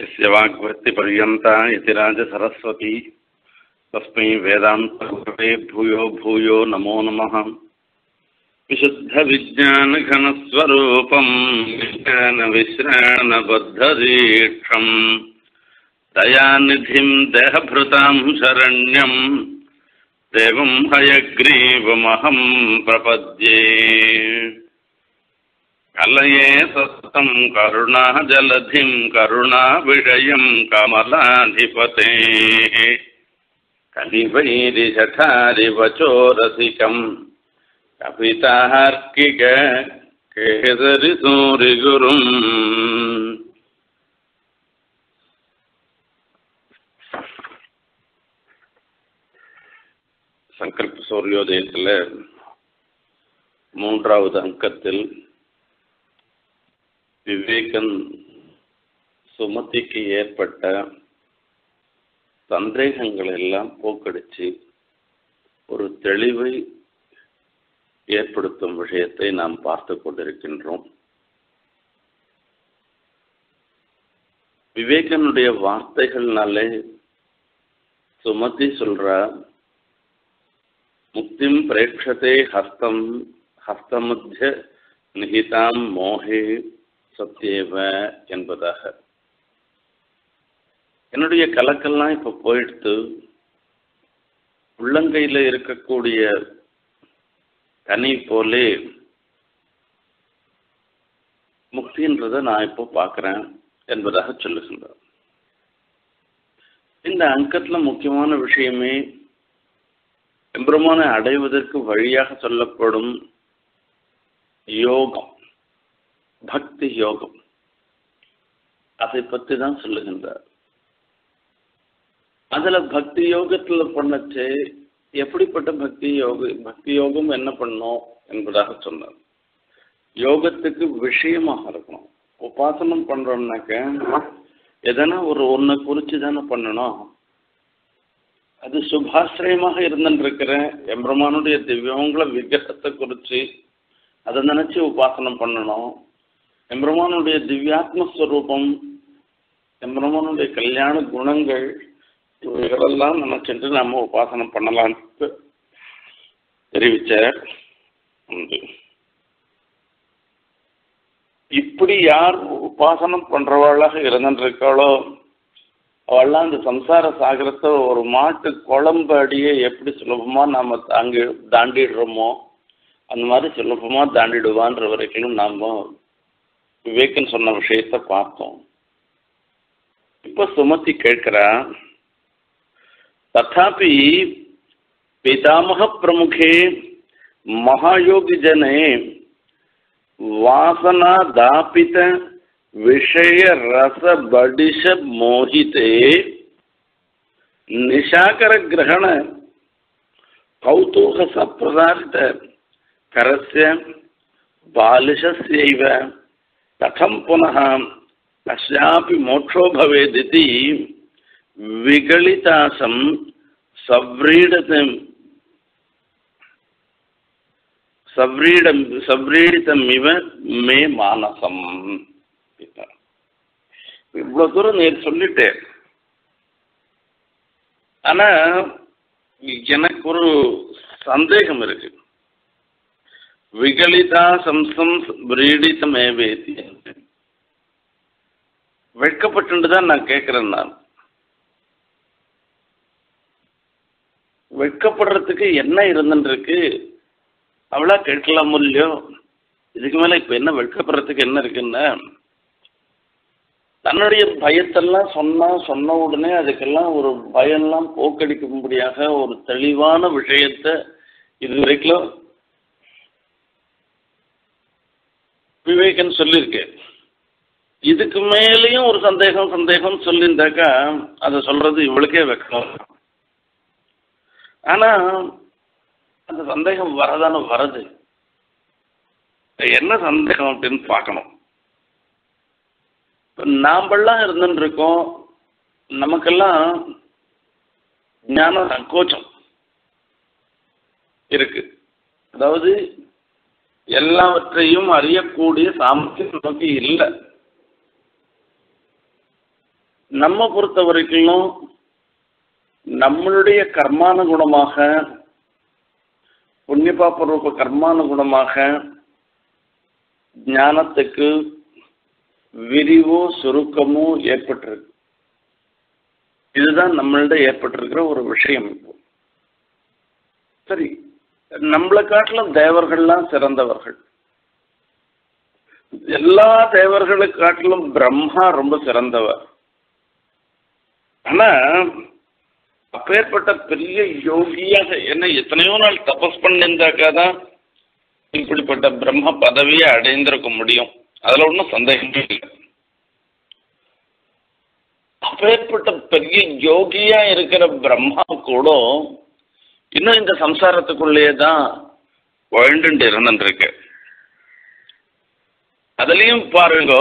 यस्य वाग्वृत्तिपर्यन्ता इति राजसरस्वती। तस्मै वेदान्तगुरवे भूयो भूयो नमो नमः। विशुद्धविज्ञानघनस्वरूपं ज्ञानविश्राणबद्धदीक्षम् दयानिधिं देहभृतां शरण्यं देवं हयग्रीवमहं प्रपद्ये। कलये सततम् करुणाजलधिम् करुणाविषयम् कमलाधिपतेः कलिवैरिजठारिवचोरसिकम् कपितार्किक केसरिसूरिगुरुम् சங்கல்ப சூரியோதயத்தில் மூன்றாவது அங்கத்தில் விவேகன் சுமதிக்கு ஏற்பட்ட சந்தேகங்கள் எல்லாம் போக்கடிச்சு ஒரு தெளிவை ஏற்படுத்தும் விஷயத்தை நாம் பார்த்து கொண்டிருக்கின்றோம். விவேகனுடைய வார்த்தைகள்னாலே சுமதி சொல்ற முக்திம் பிரேட்சதே ஹஸ்தம் ஹஸ்தமத்திய நிகிதாம் மோகே சத்தியவ என்பதாக. என்னுடைய கலக்கெல்லாம் இப்போ போயிடுத்து உள்ளங்கையில் இருக்கக்கூடிய கனி போலே முக்தின்றதை நான் இப்போ பார்க்குறேன் என்பதாக சொல்லுகின்றார். இந்த அங்கத்தில் முக்கியமான விஷயமே எம்பெருமானை அடைவதற்கு வழியாக சொல்லப்படும் யோகம். பக்தி யோகம். அதை பற்றி தான் சொல்லுகின்றார். அதில் பக்தி யோகத்தில் பண்ணச்சு எப்படிப்பட்ட பக்தி யோக பக்தி யோகம் என்ன பண்ணும் என்பதாக சொன்னார். யோகத்துக்கு விஷயமாக இருக்கணும். உபாசனம் பண்ணுறோம்னாக்க எதனா ஒரு ஒன்றை குறித்து தானே பண்ணணும். அது சுபாசிரயமாக இருந்துருக்கிற எம்பிரமானுடைய திவ்யங்கள விக்கிரகத்தை குறித்து அதை நினச்சி உபாசனம் பண்ணணும். எம்பிரமானுடைய திவ்யாத்மஸ்வரூபம் எம்பெருமானுடைய கல்யாண குணங்கள் இவைகளெல்லாம் சென்று நம்ம உபாசனம் பண்ணலான்ட்டு தெரிவித்தார் உண்டு இப்படி யார் உபாசனம் பண்ணுறவாளாக இருந்துருக்காளோ அவள்லாம் அந்த சம்சார சாகரத்தை ஒரு மாட்டு குழம்பு அடியே எப்படி சுலபமாக நாம் தாங்கி தாண்டிடுறோமோ அந்த மாதிரி சுலபமாக தாண்டிடுவான்ற வரைக்கும் நாம் ವಿವೇಕನ ಸಣ್ಣ ವಿಶೇಷ ಪಾಪ ಇಪ್ಪ प्रमुखे महायोगी जने विषय रस बडिश मोहिते निशाकर ग्रहण कौतूहस प्रसारित करस्य కథం పునః కశాపి మోక్షో భవేది విగళితాసం సవ్రీడత సవ్రీడం సవ్రీడితం ఇవ మే మానసం இவ்வளோ దూరం నేను சொல்லிட்டேன் ஆனால் எனக்கு ஒரு சந்தேகம் இருக்குது விகலிதா சம்சம் விரீடித்தமேவேதி வெட்கப்பட்டு தான் நான் கேட்கிறேன் நான் வெட்கப்படுறதுக்கு என்ன இருந்துருக்கு அவளா கேட்கலாம் இல்லையோ இதுக்கு மேலே இப்போ என்ன வெட்கப்படுறதுக்கு என்ன இருக்குன்னா தன்னுடைய பயத்தெல்லாம் சொன்னா சொன்ன உடனே அதுக்கெல்லாம் ஒரு பயம்லாம் போக்கடிக்கும்படியாக ஒரு தெளிவான விஷயத்த இது வரைக்கும் விவேகன் சொல்லியிருக்கு. இதுக்கு மேலேயும் ஒரு சந்தேகம் சந்தேகம் சொல்லியிருந்தாக்கா அதை சொல்றது இவளுக்கே வைக்கணும் ஆனா அந்த சந்தேகம் வரதான வருது. என்ன சந்தேகம் அப்படின்னு பார்க்கணும். இப்போ நாம்பெல்லாம் இருந்துட்டு இருக்கோம் நமக்கெல்லாம் ஞான சங்கோச்சம் இருக்கு. அதாவது எல்லாவற்றையும் அறியக்கூடிய சாமர்த்தியம் நமக்கு இல்லை. நம்ம பொறுத்த வரைக்கும் நம்மளுடைய கர்மானுகுணமாக புண்ணியபாப ரூப கர்மானுகுணமாக ஞானத்துக்கு விரிவோ சுருக்கமோ ஏற்பட்டிருக்கு. இதுதான் நம்மள்ட ஏற்பட்டிருக்கிற ஒரு விஷயம். இப்போ சரி நம்மளை காட்டிலும் தேவர்கள்லாம் சிறந்தவர்கள். எல்லா தேவர்களை காட்டிலும் பிரம்மா ரொம்ப சிறந்தவர். ஆனா அப்பேற்பட்ட பெரிய யோகியாக என்ன எத்தனையோ நாள் தபஸ் பண்ணியிருந்தாக்கா தான் இப்படிப்பட்ட பிரம்ம பதவியை அடைந்திருக்க முடியும். அதுல ஒன்றும் சந்தேகமே இல்லை. அப்பேற்பட்ட பெரிய யோகியா இருக்கிற பிரம்மா கூட இன்னும் இந்த சம்சாரத்துக்குள்ளேயே தான் வாழ்ந்துட்டு இருந்துருக்கு. அதுலயும் பாருங்க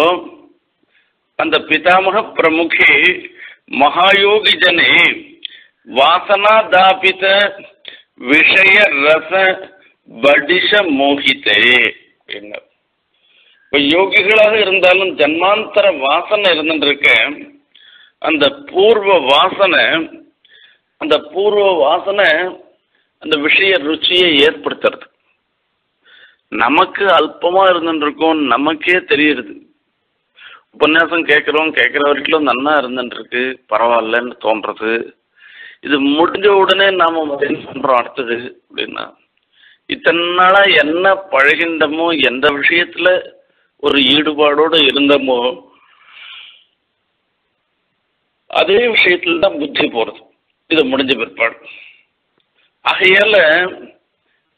அந்த பிதாமக பிரமுகி மகாயோகி ஜனே வாசனா தாபித விஷய ரச படிஷ மோகித்தே என்ன இப்போ யோகிகளாக இருந்தாலும் ஜன்மாந்தர வாசனை இருந்துருக்கு. அந்த பூர்வ வாசனை அந்த பூர்வ வாசனை அந்த விஷய ருச்சியை ஏற்படுத்துறது. நமக்கு அல்பமா இருந்துருக்கோம் நமக்கே தெரியுது உபன்யாசம் கேட்குறோம் கேட்குற வரைக்கும் நன்னா இருந்துருக்கு பரவாயில்லன்னு தோன்றது. இது முடிஞ்ச உடனே நாம என்ன பண்றோம் அடுத்தது அப்படின்னா இத்தனை நாளா என்ன பழகின்றமோ எந்த விஷயத்துல ஒரு ஈடுபாடோடு இருந்தோமோ அதே விஷயத்துல தான் புத்தி போறது. இது முடிஞ்ச பிற்பாடு. ஆகையால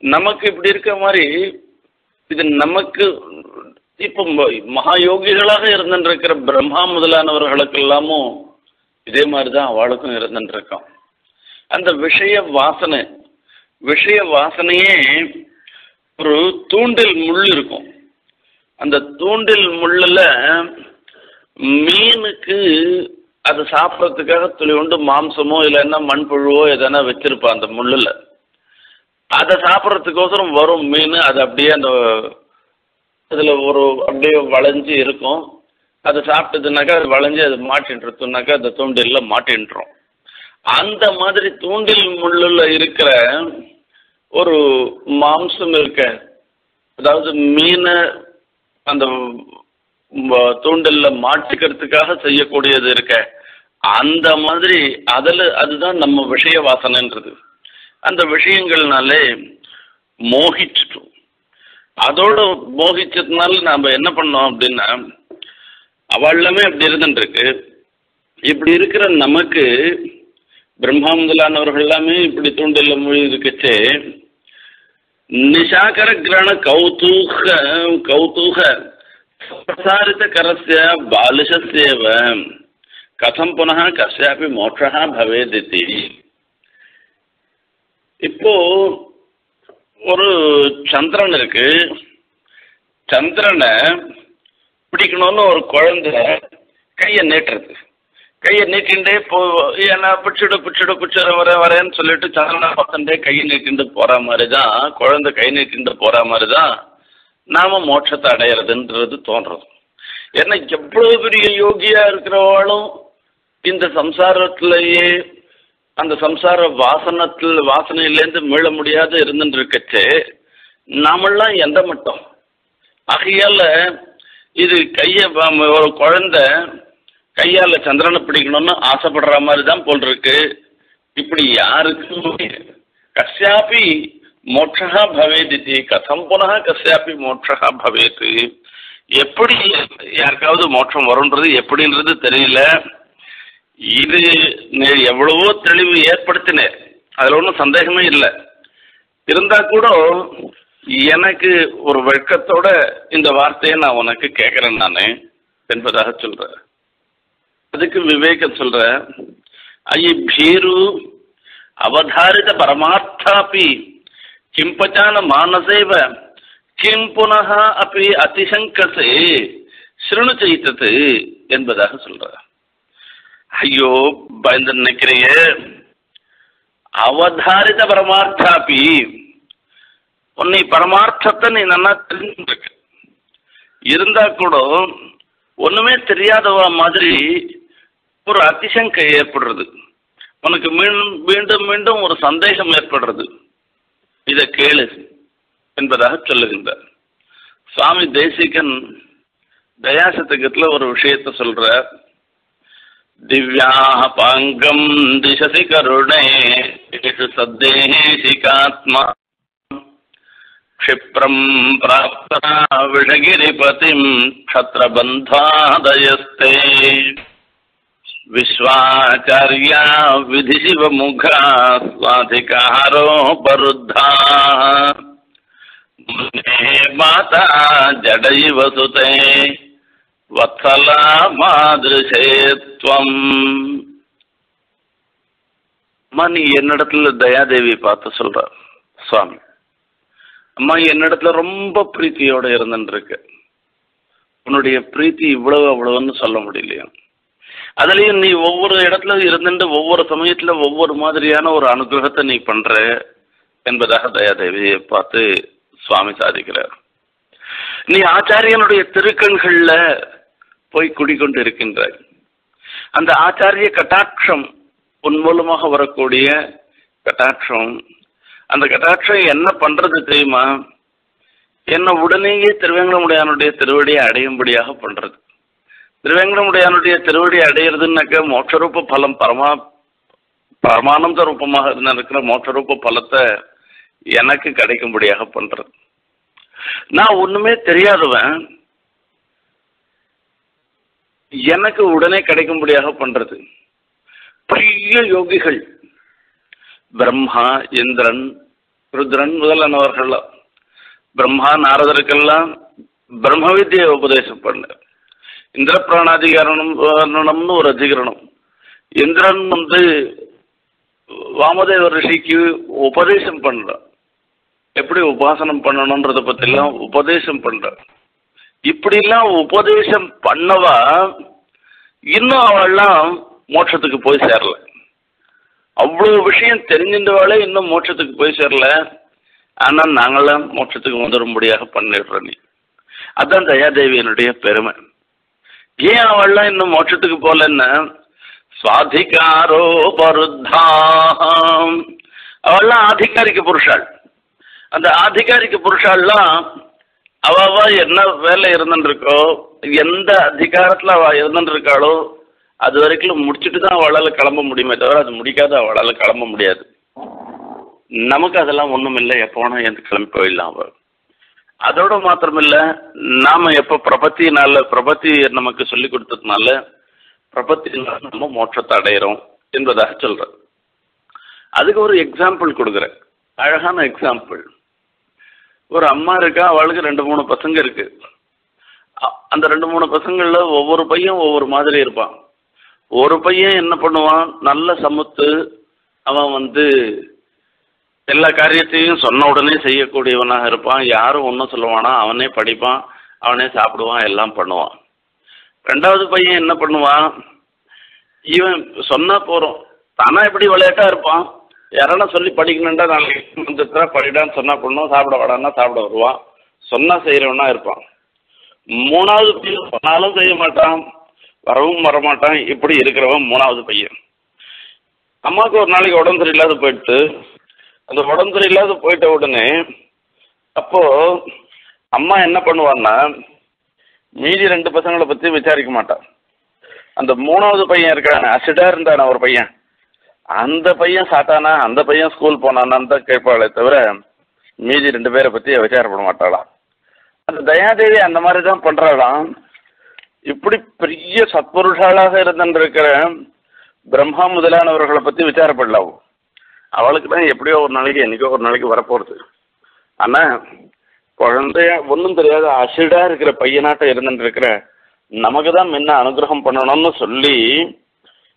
நமக்கு இப்படி இருக்க மாதிரி இது நமக்கு இப்போ மகா யோகிகளாக இருந்துருக்கிற பிரம்மா முதலானவர்களுக்கு எல்லாமும் இதே மாதிரி தான் அவளுக்கும் இருந்துருக்கோம் அந்த விஷய வாசனை விஷய வாசனையே ஒரு தூண்டில் முள் இருக்கும். அந்த தூண்டில் முள்ளில் மீனுக்கு அது சாப்பிட்றதுக்காக துளி உண்டு மாம்சமோ இல்லைன்னா மண்புழுவோ எதனா வச்சிருப்பான் அந்த முள்ளில். அதை சாப்பிட்றதுக்கோசரம் வரும் மீன் அது அப்படியே அந்த இதில் ஒரு அப்படியே வளைஞ்சு இருக்கும். அதை சாப்பிட்டதுனாக்கா அது வளைஞ்சு அது மாட்டின்றதுனாக்கா அந்த தூண்டிலில் மாட்டின்றோம். அந்த மாதிரி தூண்டில் முள்ளில் இருக்கிற ஒரு மாம்சம் இருக்க அதாவது மீனை அந்த தூண்டலில் மாட்டிக்கிறதுக்காக செய்யக்கூடியது இருக்க அந்த மாதிரி அதில் அதுதான் நம்ம விஷய வாசனைன்றது. அந்த விஷயங்கள்னாலே மோகிச்சிட்டோம். அதோட மோகிச்சதுனால நாம் என்ன பண்ணோம் அப்படின்னா அவளுமே அப்படி இருந்துட்டுருக்கு. இப்படி இருக்கிற நமக்கு பிரம்மா முதலானவர்கள் எல்லாமே இப்படி தூண்டில் மொழி இருக்குச்சே நிஷாகர கிரண கௌதூக கௌதூக பிரசாரித கரஸ்ய பாலிஷஸ்யேவ. கதம் புனः கசியாபி மோட்சா பவேதித்தி இப்போ ஒரு சந்திரன் இருக்கு சந்திரனை பிடிக்கணும்னு ஒரு குழந்தை கையை நீட்டுறது கையை நீட்டிண்டே போ ஏன்னா பிடிச்சிடு பிடிச்சிடு பிடிச்சிட வர வரேன்னு சொல்லிட்டு சந்திரனை பார்த்துட்டே கையை நீட்டிண்டு போகிற மாதிரி தான் குழந்தை கை நீட்டிண்டு போகிற மாதிரி தான் நாம மோட்சத்தை அடையிறதுன்றது தோன்றது ஏன்னா எவ்வளவு பெரிய யோகியா இருக்கிறவாலும் இந்த சம்சாரத்திலேயே அந்த சம்சார வாசனத்தில் வாசனையிலேருந்து மீள முடியாத இருந்துட்டு இருக்கச்சே நாமெல்லாம் எந்த மட்டம். ஆகையால இது கையை ஒரு குழந்தை கையால சந்திரனை பிடிக்கணும்னு ஆசைப்படுற மாதிரி தான் போல் இருக்கு இப்படி யாருக்கும் கஸ்யாபி மோட்சா பவேதித்தி கதம் புனக கஸ்யாபி மோட்சா பவேத். எப்படி யாருக்காவது மோட்சம் வரும்ன்றது எப்படின்றது தெரியல. இது எவ்வளவோ தெளிவு ஏற்படுத்தினேன் அதில் ஒன்றும் சந்தேகமே இல்லை. இருந்தா கூட எனக்கு ஒரு வெட்கத்தோட இந்த வார்த்தையை நான் உனக்கு கேட்குறேன் நான் என்பதாக சொல்கிறேன் அதுக்கு விவேகம் சொல்றேன். ஐ பீரு அவதாரித பரமார்த்தாபி கிம்பச்சான மானசேவ கிம் புனः அப்படி அதிசங்கசே சிறுணு செய்தது என்பதாக சொல்ற ஐயோ பயந்து நினைக்கிறையே. அவதாரித பரமார்த்தாபி உன்னை பரமார்த்தத்தை நீ நல்லா தெரிஞ்சுருக்க இருந்தா கூட ஒண்ணுமே தெரியாதவ மாதிரி ஒரு அதிசங்கை ஏற்படுறது. உனக்கு மீண்டும் மீண்டும் மீண்டும் ஒரு சந்தேகம் ஏற்படுறது. இதை கேளு என்பதாக சொல்லுகின்றார். சுவாமி தேசிகன் தயாசதகத்தில் ஒரு விஷயத்தை சொல்றார். दिव्याः पाङ्गम् दिशति करुणे क्षिप्रम प्राप्त क्षिप्रम् प्राप्ता विषगिरिपतिम् क्षत्रबन्धादयस्ते। विश्वाचार्या विधिशिवमुखा स्वाधिकारोपरुद्धा मुने माता जडैव सुते। வக்கலாமாதிருஷே துவம் அம்மா நீ என்னிடத்துல தயாதேவி பார்த்து சொல்ற சுவாமி அம்மா என்னிடத்துல ரொம்ப பிரீத்தியோட இருந்துருக்கு உன்னுடைய பிரீத்தி இவ்வளவு அவ்வளவுன்னு சொல்ல முடியலையா. அதுலயும் நீ ஒவ்வொரு இடத்துல இருந்துட்டு ஒவ்வொரு சமயத்துல ஒவ்வொரு மாதிரியான ஒரு அனுகிரகத்தை நீ பண்ற என்பதாக தயாதேவியை பார்த்து சுவாமி சாதிக்கிறார். நீ ஆச்சாரியனுடைய திருக்கண்கள்ல போய் குடிக்கொண்டு இருக்கின்றாய் அந்த ஆச்சாரிய கட்டாட்சம் உன் மூலமாக வரக்கூடிய கட்டாட்சம். அந்த கட்டாட்சம் என்ன பண்றது தெரியுமா? என்ன உடனேயே திருவேங்கடமுடையானுடைய திருவடியை அடையும்படியாக பண்றது. திருவேங்கடமுடையானுடைய திருவடி அடையிறதுன்னாக்க மோட்சரூப பலம் பரமா பரமானந்த ரூபமாக இருக்கிற மோட்சரூப பலத்தை எனக்கு கிடைக்கும்படியாக பண்றது. நான் ஒண்ணுமே தெரியாதவன். எனக்கு உடனே கிடைக்கும்படியாக பண்றது. பெரிய யோகிகள். பிரம்மா இந்திரன் ருத்ரன் முதலானவர்கள். பிரம்மா நாரதருக்கெல்லாம் பிரம்ம வித்தியை உபதேசம் பண்ணார் இந்திர பிராணாதிகரணம்னு ஒரு அதிகரணம். இந்திரன் வந்து வாமதேவ ரிஷிக்கு உபதேசம் பண்றான் எப்படி உபாசனம் பண்ணணுன்றத பற்றிலாம் உபதேசம் பண்றான் இப்படிலாம் உபதேசம் பண்ணவா இன்னும் அவள்லாம் மோட்சத்துக்கு போய் சேரல. அவ்வளோ விஷயம் தெரிஞ்சின்றவாளே இன்னும் மோட்சத்துக்கு போய் சேரல. ஆனால் நாங்களாம் மோட்சத்துக்கு வந்துடும்படியாக பண்ணிடுறோம் நீ. அதான் தயாதேவியனுடைய பெருமை. ஏன் அவள்லாம் இன்னும் மோட்சத்துக்கு போகலன்னா சுவாதிகாரோ பருத்தாம் அவள்லாம் ஆதிகாரிக்க புருஷாள். அந்த ஆதிகாரிக்க புருஷாள்லாம் அவ என்ன வேலை இருந்துருக்கோ எந்த அதிகாரத்தில் அவ இருந்துருக்காளோ அது வரைக்கும் முடிச்சுட்டு தான் அவளால் கிளம்ப முடியுமே தவிர அது முடிக்காத அவளால் கிளம்ப முடியாது. நமக்கு அதெல்லாம் ஒன்றும் இல்லை எப்போனா எந்த கிளம்பி போயிடலாம் அவள் அதோட மாத்திரமில்ல நாம் எப்போ பிரபத்தினால பிரபத்தி நமக்கு சொல்லி கொடுத்ததுனால பிரபத்தினால நம்ம மோட்சத்தை அடையிறோம் என்பதாக சொல்கிறேன் அதுக்கு ஒரு எக்ஸாம்பிள் கொடுக்குறேன். அழகான எக்ஸாம்பிள் ஒரு அம்மா இருக்கா அவளுக்கு ரெண்டு மூணு பசங்க இருக்கு. அ- அந்த ரெண்டு மூணு பசங்கள்ல ஒவ்வொரு பையன் ஒவ்வொரு மாதிரி இருப்பான். ஒரு பையன் என்ன பண்ணுவான் நல்ல சமத்து அவன் வந்து எல்லா காரியத்தையும் சொன்ன உடனே செய்யக்கூடியவனாக இருப்பான். யாரும் ஒன்றும் சொல்லுவானா அவனே படிப்பான் அவனே சாப்பிடுவான் எல்லாம் பண்ணுவான். ரெண்டாவது பையன் என்ன பண்ணுவான் இவன் சொன்னா போறோம். தானா எப்படி விளையாட்டா இருப்பான். யாரானா சொல்லி படிக்கணுன்டா நாளைக்கு வந்துட்டா படிடான்னு சொன்னால் பண்ணும் சாப்பிட வாடான்னா சாப்பிட வருவான். சொன்னால் செய்கிறவனா இருப்பான். மூணாவது பையன் சொன்னாலும் செய்ய மாட்டான் வரவும் வரமாட்டான். இப்படி இருக்கிறவன் மூணாவது பையன். அம்மாவுக்கு ஒரு நாளைக்கு உடம்பு சரியில்லாத போயிட்டு அந்த உடம்பு சரியில்லாத போயிட்ட உடனே அப்போது அம்மா என்ன பண்ணுவான்னா மீதி ரெண்டு பசங்களை பற்றி விசாரிக்க மாட்டான் அந்த மூணாவது பையன் இருக்கான அசிடாக இருந்தான ஒரு பையன். அந்த பையன் சாட்டானா அந்த பையன் ஸ்கூல் போனானான்னு தான் கேட்பாளே தவிர மீதி ரெண்டு பேரை பற்றி விசாரப்பட மாட்டாளாம் அந்த தயாதேவி அந்த மாதிரி தான் பண்ணுறாளாம் இப்படி பெரிய சத்புருஷாளாக இருந்துருக்கிற பிரம்மா முதலானவர்களை பற்றி விசாரப்படலாம் அவளுக்கு தான் எப்படியோ ஒரு நாளைக்கு என்னைக்கோ ஒரு நாளைக்கு வரப்போகிறது ஆனால் குழந்தைய ஒன்றும் தெரியாத அசிடாக இருக்கிற பையனாட்ட இருந்துட்டு இருக்கிற நமக்கு தான் முன்ன அனுகிரகம் பண்ணணும்னு சொல்லி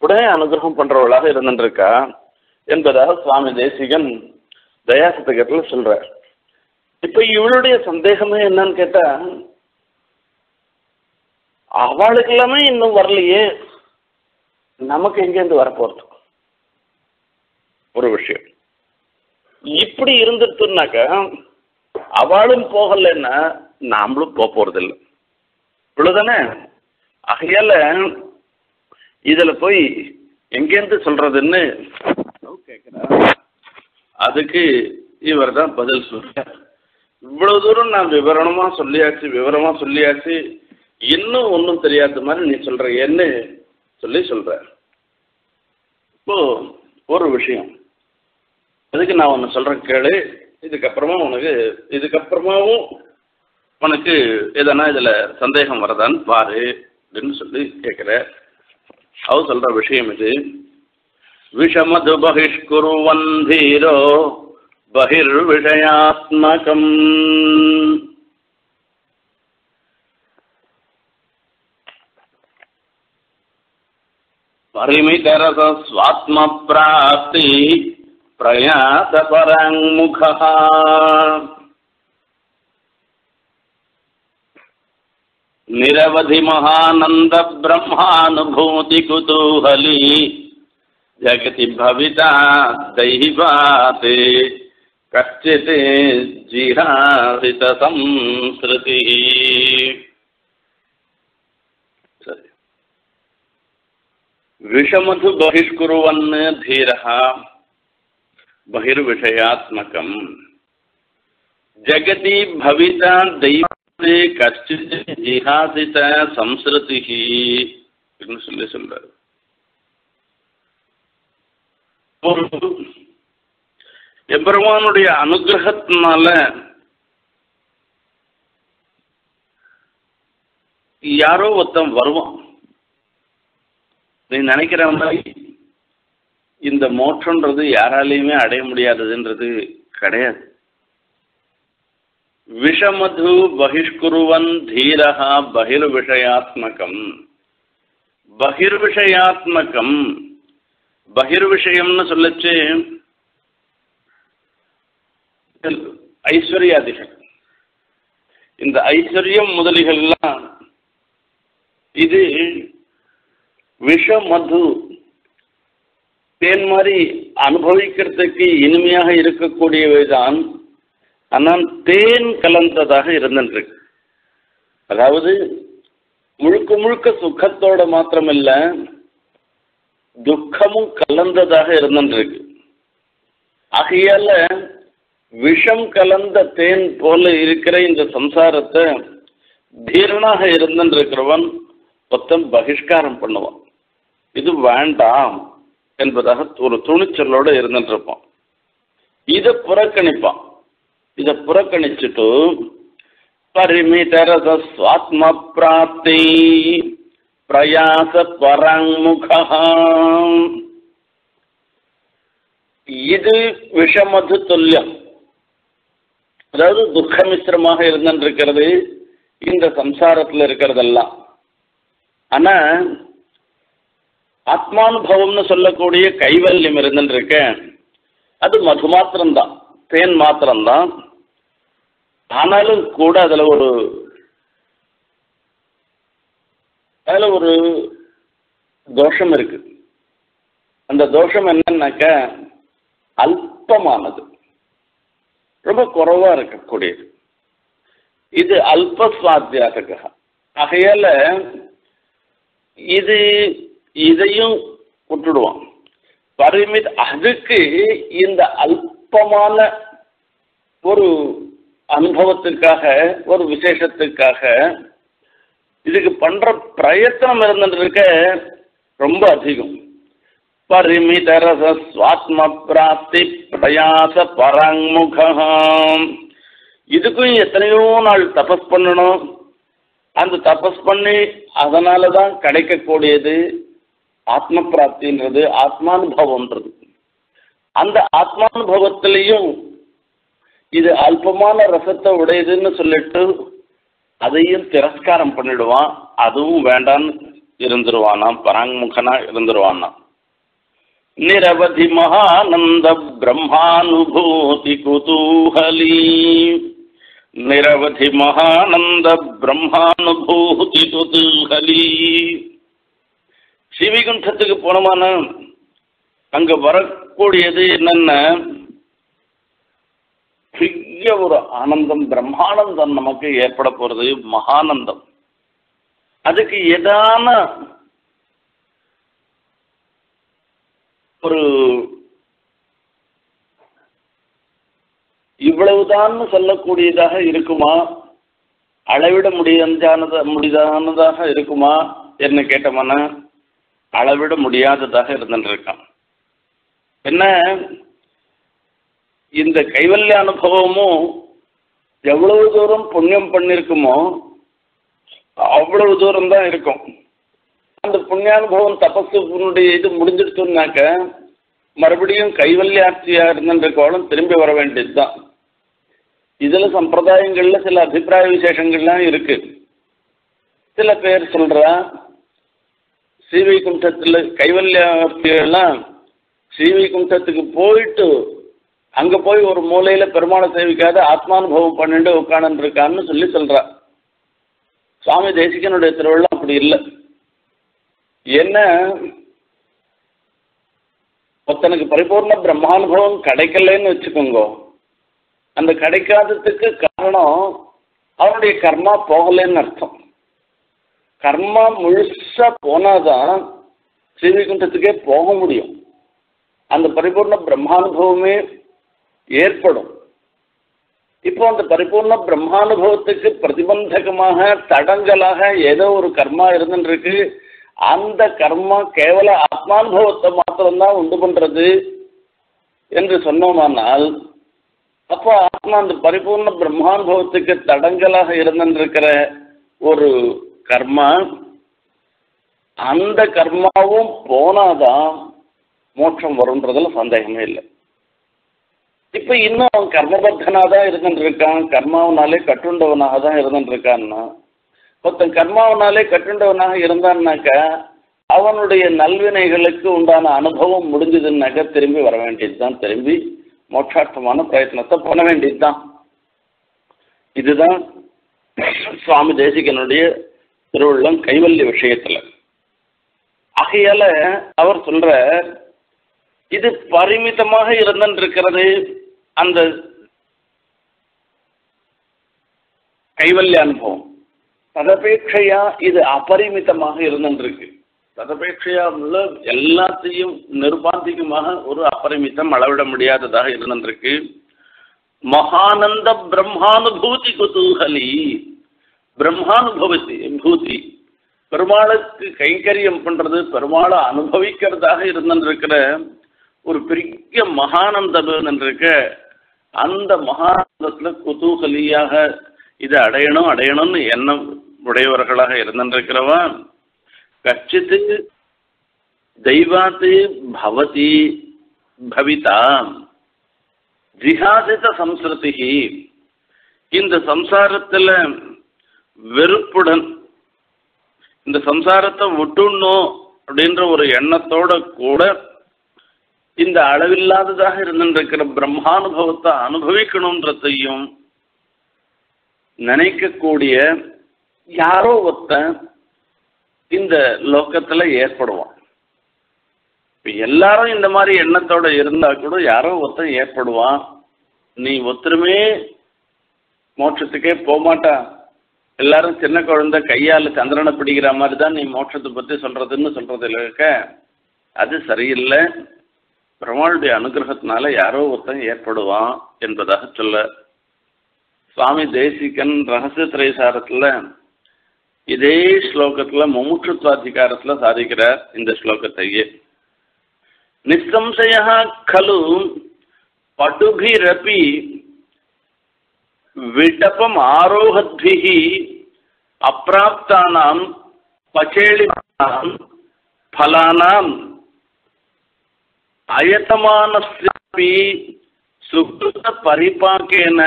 உடனே அனுகிரகம் பண்றவளாக இருந்துருக்கா இருக்கா என்பதாக சுவாமி தேசிகன் தயாசதகத்தில் சொல்றார். இப்ப இவளுடைய சந்தேகமே என்னன்னு கேட்டா அவளுக்கு எல்லாமே இன்னும் வரலையே. நமக்கு எங்கேருந்து வரப்போறது? ஒரு விஷயம். இப்படி இருந்துட்டுனாக்கா அவளும் போகலைன்னா நாமளும் போக போறதில்லை. இவ்வளவுதானே? ஆகையால இதில் போய் எங்கேருந்து சொல்றதுன்னு கேட்குறார் அதுக்கு இவர் தான் பதில் சொல்றார். இவ்வளவு தூரம் நான் விவரணமா சொல்லியாச்சு விவரமா சொல்லியாச்சு. இன்னும் ஒன்றும் தெரியாத மாதிரி நீ சொல்ற என்ன சொல்லி சொல்ற இப்போ ஒரு விஷயம். அதுக்கு நான் ஒன்று சொல்றேன் கேளு. இதுக்கப்புறமா உனக்கு இதுக்கப்புறமாவும் உனக்கு எதனா இதில் சந்தேகம் வரதான்னு பாரு அப்படின்னு சொல்லி கேட்குற அவ சொல்ற விஷயம் இது விஷமது பகிஷ்குருவன் தீரோ பகிர்விஷயாத்மகம் निरवधि महानंद ब्रह्मानुभूति कुतूहली। जगति भविता दैवाते कच्चित जिहासित संस्कृति विषमधु बहिष्कुवन धीर बहिर्विषयात्मक जगति भविता दैव தே கஷ்டித் ஜிஹாதித சம்ஸ்ருதிகி அப்படின்னு சொல்லி சொல்றாரு. எம்பெருமானுடைய அனுகிரகத்தினால யாரோ ஒருத்தன் வருவான். நீ நினைக்கிற மாதிரி இந்த மோற்றன்றது யாராலையுமே அடைய முடியாததுன்றது கிடையாது. விஷமது பகிஷ்குருவன் தீரஹா பகிர் விஷயாத்மகம் பகிர் விஷயாத்மகம் பகிர் விஷயம்னு சொல்லச்சு. ஐஸ்வர்யாதிகள். இந்த ஐஸ்வர்யம் முதலிகள்லாம் இது விஷமது. தேன் மாதிரி அனுபவிக்கிறதுக்கு இனிமையாக இருக்கக்கூடியவைதான். ஆனால் தேன் கலந்ததாக இருந்திருக்கு. அதாவது முழுக்க முழுக்க சுகத்தோட மாத்திரமில்ல துக்கமும் கலந்ததாக இருந்திருக்கு. ஆகையால விஷம் கலந்த தேன் போல இருக்கிற இந்த சம்சாரத்தை தீரனாக இருந்திருக்கிறவன் மொத்தம் பகிஷ்காரம் பண்ணுவான். இது வேண்டாம் என்பதாக ஒரு துணிச்சலோடு இருந்துருப்பான் இதை புறக்கணிப்பான். இதை புறக்கணிச்சுட்டு பரிமிதரச சுவாத்ம பிராப்தி பிரயாச பரங்முகா இது விஷமது துல்லியம். அதாவது துக்கமித்திரமாக இருந்திருக்கிறது இந்த சம்சாரத்தில் இருக்கிறதெல்லாம். ஆனா ஆத்மானுபவம்னு சொல்லக்கூடிய கைவல்யம் இருந்துருக்க அது மது மாத்திரம்தான் தேன் மாத்திரம்தான். ஆனாலும் கூட அதுல ஒரு அதுல ஒரு தோஷம் இருக்கு. அந்த தோஷம் என்னன்னாக்க அல்பமானது. ரொம்ப குறைவா இருக்கக்கூடியது. இது அல்பஸ்வாத்தியாக ஆகையால இது இதையும் விட்டுடுவோம் பரிமித் அதுக்கு இந்த நுட்பமான ஒரு அனுபவத்துக்காக ஒரு விசேஷத்துக்காக இதுக்கு பண்ற பிரயத்தனம் இருந்துருக்க ரொம்ப அதிகம். பரிமிதரச சுவாத்ம பிராப்தி பிரயாச பரங்முகம் இதுக்கும் எத்தனையோ நாள் தபஸ் பண்ணணும். அந்த தபஸ் பண்ணி அதனால தான் கிடைக்கக்கூடியது ஆத்ம பிராப்தின்றது ஆத்மானுபவம்ன்றது. அந்த ஆத்மானுபவத்திலையும் இது அல்பமான ரசத்தை உடையதுன்னு சொல்லிட்டு அதையும் திரஸ்காரம் பண்ணிடுவான். அதுவும் வேண்டான்னு இருந்துருவானாம். பராங்முகனா இருந்துருவானாம். நிரவதி மகானந்த பிரம்மானுபூதி குதூகலி. நிரவதி மகானந்த பிரம்மானுபூதி குதூகலி. சிவிகுண்டத்துக்கு போனமான அங்க வரக்கூடியது என்னென்ன? பெரிய ஒரு ஆனந்தம் பிரம்மானந்தம் நமக்கு ஏற்பட போறது மகானந்தம். அதுக்கு எதான ஒரு இவ்வளவுதான்னு சொல்லக்கூடியதாக இருக்குமா? அளவிட முடியாத முடியாததாக இருக்குமா? என்ன கேட்டமான அளவிட முடியாததாக இருந்துருக்கான் என்ன? இந்த கைவல்ய அனுபவமும் எவ்வளவு தூரம் புண்ணியம் பண்ணிருக்குமோ அவ்வளவு தூரம் தான் இருக்கும். அந்த புண்ணியானுபவம் தபஸுடைய இது முடிஞ்சிருச்சுனாக்க மறுபடியும் கைவல்யாட்சியா இருந்துருக்கோளும் திரும்பி வர வேண்டியது தான் இதுல சம்பிரதாயங்கள்ல சில அபிப்பிராய விசேஷங்கள்லாம் இருக்கு. சில பேர் சொல்றா ஸ்ரீவைகுண்டத்துல கைவல்யாட்சியெல்லாம் ஸ்ரீவைகுண்டத்துக்கு போயிட்டு அங்க போய் ஒரு மூலையில பெருமாளை சேவிக்காத ஆத்மானுபவம் பண்ணிட்டு உட்காந்து இருக்கான்னு சொல்லி சொல்றா. சுவாமி தேசிகனுடைய திருவிழா அப்படி இல்லை. என்ன? ஒருத்தனுக்கு பரிபூர்ண பிரம்மானுபவம் கிடைக்கலன்னு வச்சுக்கோங்க. அந்த கிடைக்காததுக்கு காரணம் அவனுடைய கர்மா போகலன்னு அர்த்தம். கர்மா முழுசா போனாதான் ஸ்ரீவைகுண்டத்துக்கே போக முடியும். அந்த பரிபூர்ண பிரம்மானுபவமே ஏற்படும். இப்போ அந்த பரிபூர்ண பிரம்மானுபவத்துக்கு பிரதிபந்தகமாக தடங்கலாக ஏதோ ஒரு கர்மா இருந்துருக்கு அந்த கர்மா கேவல ஆத்மானுபவத்தை மாத்திரம்தான் உண்டு பண்றது என்று சொன்னோமானால் அப்போ ஆத்மா அந்த பரிபூர்ண பிரம்மானுபவத்துக்கு தடங்கலாக இருந்திருக்கிற ஒரு கர்மா அந்த கர்மாவும் போனாதான் மோட்சம் வரும்ன்றதுல சந்தேகமே இல்லை. இப்போ இன்னும் அவன் கர்மபத்தனாக தான் இருந்துட்டு இருக்கான் கர்மாவனாலே கட்டுண்டவனாக தான் இருந்துட்டு இருக்கான்னா ஒருத்தன் கர்மாவனாலே கட்டுண்டவனாக இருந்தான்னாக்கா அவனுடைய நல்வினைகளுக்கு உண்டான அனுபவம் முடிஞ்சதுன்னாக்க திரும்பி வர வேண்டியது தான் திரும்பி மோட்சார்த்தமான பிரயத்னத்தை பண்ண வேண்டியது தான் இதுதான் சுவாமி தேசிகனுடைய திருவள்ளம் கைவல்ய விஷயத்தில். ஆகையால அவர் சொல்ற இது பரிமிதமாக இருந்திருக்கிறது அந்த கைவல்ய அனுபவம் ததபேட்சையா இது அபரிமிதமாக இருந்திருக்கு ததபேட்சையா உள்ள எல்லாத்தையும் நிர்பாந்திகமாக ஒரு அபரிமிதம் அளவிட முடியாததாக இருந்திருக்கு மகானந்த பிரம்மானுபூதி குதூகலி. பிரம்மானுபவத்தி பூதி. பெருமாளுக்கு கைங்கரியம் பண்றது பெருமாளை அனுபவிக்கிறதாக இருந்திருக்கிற ஒரு பெரிய மகானந்தம் இருக்க அந்த மகானந்தத்துல குதூகலியாக இதை அடையணும் அடையணும்னு எண்ணம் உடையவர்களாக இருந்திருக்கிறவா? கச்சித்து தெய்வாத்து பவதி பவிதா ஜிஹாதித சம்ஸ்கிருதி இந்த சம்சாரத்துல வெறுப்புடன் இந்த சம்சாரத்தை விட்டுணும் அப்படின்ற ஒரு எண்ணத்தோட கூட இந்த அளவில்லாததாக இருந்திருக்கிற பிரம்மானுபவத்தை அனுபவிக்கணுன்றதையும் நினைக்கக்கூடிய யாரோ ஒருத்தன் இந்த லோக்கத்துல ஏற்படுவான். இப்ப எல்லாரும் இந்த மாதிரி எண்ணத்தோட இருந்தா கூட யாரோ ஒருத்தன் ஏற்படுவான். நீ ஒருத்தருமே மோட்சத்துக்கே போகமாட்டா எல்லாரும் சின்ன குழந்தை கையால் சந்திரனை பிடிக்கிற மாதிரி தான் நீ மோட்சத்தை பற்றி சொல்கிறதுன்னு சொல்கிறது இருக்க. அது சரியில்லை. பெருமாளுடைய அனுகிரகத்தினால யாரோ ஒருத்தன் ஏற்படுவான் என்பதாக சொல்ல சுவாமி தேசிகன் ரகசிய திரைசாரத்தில் இதே ஸ்லோகத்தில் முமுட்சுத்வாதிகாரத்தில் சாதிக்கிறார் இந்த ஸ்லோகத்தையே. நிசம்சய கலு படுபிரப்பி விடபம் ஆரோகத்பிः அப்பிராப்தானாம் பச்சேளினாம் ஃபலானாம் அயத்தமானஸ்யாபி சுகிருத பரிபாக்கேன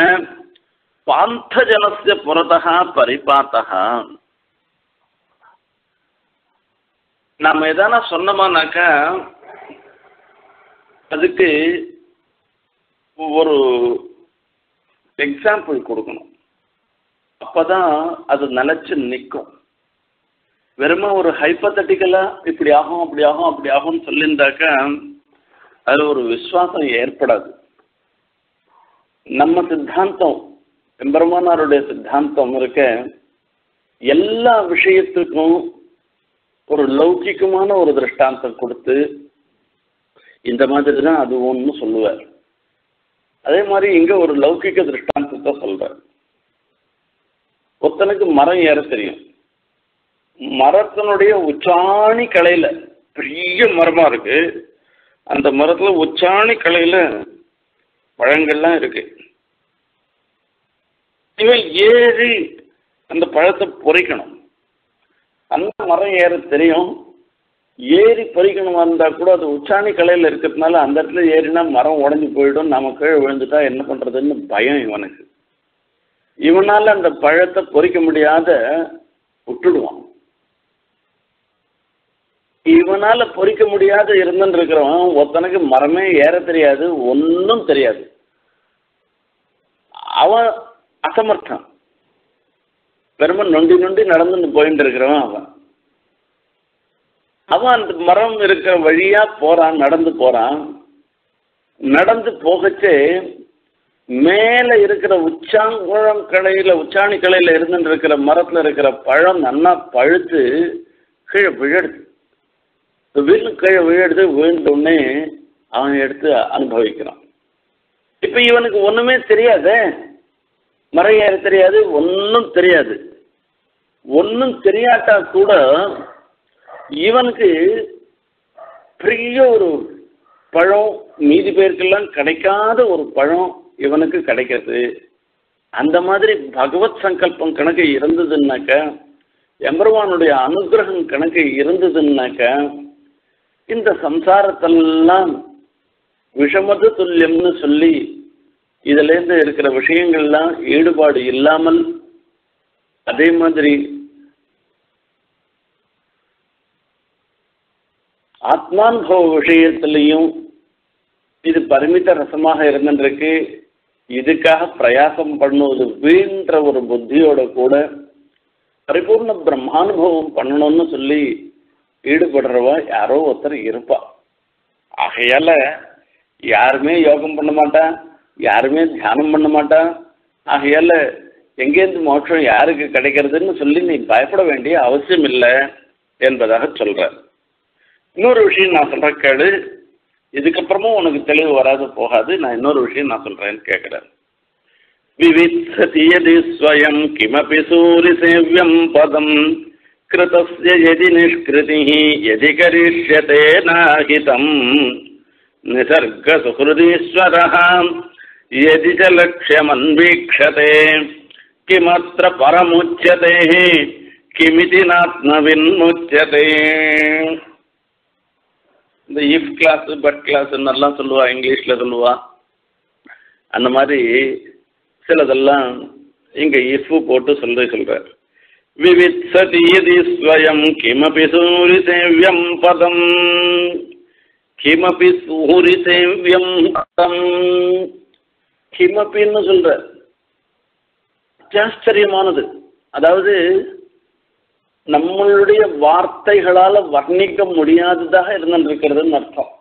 பாந்தஜனஸ்ய புறத்தः பரிபாத்தா நாம் எதனா சொன்னோமானாக்கா அதுக்கு ஒரு எக்ஸாம்பிள் கொடுக்கணும். அப்பதான் அது நிலைச்சு நிற்கும் வெறும ஒரு ஹைப்பத்தட்டிக்கலா இப்படி ஆகும் அப்படி ஆகும் அப்படி ஆகும்னு சொல்லியிருந்தாக்கா அதில் ஒரு விசுவாசம் ஏற்படாது. நம்ம சித்தாந்தம் எம்பெருமானாருடைய சித்தாந்தம் இருக்க எல்லா விஷயத்துக்கும் ஒரு லௌகிகமான ஒரு திருஷ்டாந்தம் கொடுத்து இந்த மாதிரி தான் அது ஒன்று சொல்லுவார். அதே மாதிரி இங்கே ஒரு லௌகிக திருஷ்டாந்தத்தை சொல்கிறார் ஒருத்தனுக்கு மரம் ஏற தெரியும். மரத்தினுடைய உச்சாணி கலையில் பெரிய மரமாக இருக்கு. அந்த மரத்துல உச்சாணி கலையில பழங்கள்லாம் இருக்கு. இவன் ஏறி அந்த பழத்தை பொறிக்கணும். அந்த மரம் ஏற தெரியும். ஏறி பறிக்கணுமா இருந்தால் கூட அது உச்சாணி கலையில இருக்கிறதுனால அந்த இடத்துல ஏறினா மரம் உடஞ்சி போயிடும். நம்ம கீழே விழுந்துட்டா என்ன பண்றதுன்னு பயம் இவனுக்கு. இவனால அந்த பழத்தை பொறிக்க முடியாத விட்டுடுவான். இவனால பொறிக்க முடியாத இருந்துன்னு இருக்கிறவன் ஒருத்தனுக்கு மரமே ஏற தெரியாது ஒன்றும் தெரியாது. அவன் அசமர்த்தம் பெருமை நொண்டி நொண்டி நடந்துன்னு போயிட்டு இருக்கிறவன் அவன். அவன் அந்த மரம் இருக்கிற வழியா போறான் நடந்து போறான். நடந்து போகச்சே மேல இருக்கிற உச்சாங்குழம் கலையில உச்சாணி கலையில இருந்துட்டு இருக்கிற மரத்துல இருக்கிற பழம் நன்னா பழுத்து கீழே விழடுது வில் கீழே விழுடுது விழுந்த உடனே அவன் எடுத்து அனுபவிக்கிறான். இப்ப இவனுக்கு ஒண்ணுமே தெரியாதே. மறையாறு தெரியாது ஒன்றும் தெரியாது. ஒன்றும் தெரியாட்டா கூட இவனுக்கு பெரிய ஒரு பழம் மீதி பேருக்கெல்லாம் கிடைக்காத ஒரு பழம் இவனுக்கு கிடைக்கிறது. அந்த மாதிரி பகவத் சங்கல்பம் கணக்கு இருந்ததுன்னாக்க எம்பருவானுடைய அனுகிரகம் கணக்கு இருந்ததுன்னாக்க இந்த சம்சாரத்தெல்லாம் விஷமது துல்லியம்னு சொல்லி இதுலேருந்து இருக்கிற விஷயங்கள்லாம் ஈடுபாடு இல்லாமல் அதே மாதிரி ஆத்மானுபவ விஷயத்திலையும் இது பரிமித ரசமாக இருந்துருக்கு இதுக்காக பிரயாசம் பண்ணுவது வீண்ற ஒரு புத்தியோட கூட பரிபூர்ண பிரம்மானுபவம் பண்ணணும்னு சொல்லி ஈடுபடுறவா யாரோ ஒருத்தர் இருப்பா. ஆகையால யாருமே யோகம் பண்ண மாட்டான் யாருமே தியானம் பண்ண மாட்டான். ஆகையால எங்கேருந்து மோட்சம் யாருக்கு கிடைக்கிறதுன்னு சொல்லி நீ பயப்பட வேண்டிய அவசியம் இல்லை என்பதாக சொல்றார். இன்னொரு விஷயம் நான் சொல்ற கேடு இதுக்கப்புறமும் உனக்கு தெளிவு வராது போகாது. நான் இன்னொரு விஷயம் நான் சொல்றேன்னு கேட்கிறேன் விவித்சதி யதி ஸ்வயம் கிமபி சூரி சேவியம் பதம். கிருதஸ்ய யதி நிஷ்கிருதி யதி கரிஷ்யதே நாஹிதம் நிசர்க சுஹൃதீஸ்வரः यदि च लक्ष्यमन्वीक्षते किमत्र परमुच्यते किमिति नात्मविन्मुच्यते இந்த இஃப் கிளாஸ் பட் கிளாஸ்ன்னெல்லாம் சொல்லுவா இங்கிலீஷில் சொல்லுவா அந்த மாதிரி சிலதெல்லாம் இங்கே இஃப் போட்டு சொல்லி சொல்கிறார் விவித்சதி யதி ஸ்வயம் கிமபி சூரி சேவியம் பதம் கிமபி சூரி சேவியம் பதம் கிமப்பின்னு சொல்ற. ஆச்சரியமானது அதாவது நம்மளுடைய வார்த்தைகளால வர்ணிக்க முடியாததாக இருந்திருக்கிறதுன்னு அர்த்தம்.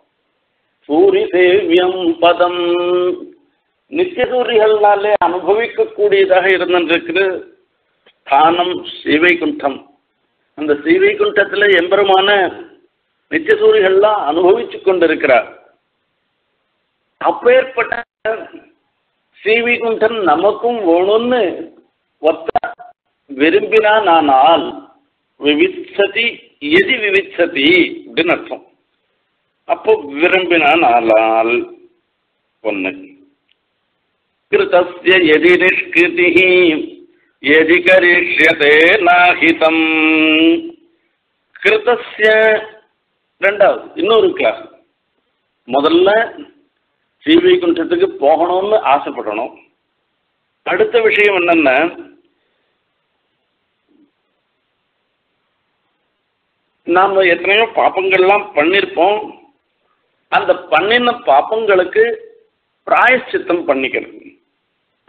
சூரி சேவியம் பதம் நித்தியசூரிகள்னாலே அனுபவிக்கக்கூடியதாக இருந்திருக்கிறது. ஸ்தானம் ஸ்ரீவைகுண்டம். அந்த ஸ்ரீவைகுண்டத்தில் எம்பெருமான நித்தியசூரிகள்லாம் அனுபவிச்சு கொண்டிருக்கிறார். அப்பேற்பட்ட ஸ்ரீவைகுண்டன் நமக்கும் வேணும்னு ஒத்த விரும்பினானால் விவிச்சதி எதி விவிச்சதி அப்படின்னு அர்த்தம். அப்போ விரும்பினானால் ஒன்று கிருதஸ்ய எதி நிஷ்கிருதி எதி கரிஷ்யதே நாஹிதம். கிருதஸ்ய ரெண்டாவது இன்னொரு கிளாஸ் முதல்ல ஸ்ரீவைகுண்டத்துக்கு போகணும்னு ஆசைப்படணும். அடுத்த விஷயம் என்னன்னா நாம் எத்தனையோ பாப்பங்கள்லாம் பண்ணியிருப்போம் அந்த பண்ணின பாப்பங்களுக்கு பிராயச்சித்தம் பண்ணிக்கிறது.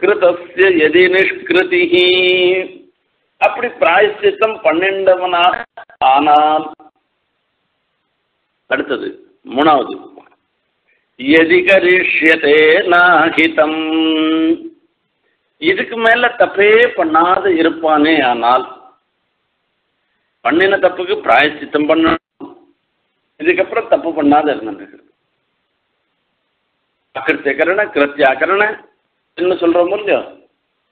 கிருதஸ்ய எதி நிஷ்கிருதி அப்படி பிராயச்சித்தம் பன்னெண்டவனா ஆனால் அடுத்தது மூணாவது எதி கரிஷ்யதே நாகிதம். இதுக்கு மேல தப்பே பண்ணாத இருப்பானே ஆனால் பண்ணின தப்புக்கு பிராயச்சித்தம் பண்ணணும். இதுக்கப்புறம் தப்பு பண்ணாத இருந்துருக்கு அகிருத்தியகரண கிருத்தியாகரண என்ன சொல்றோம் இல்லையோ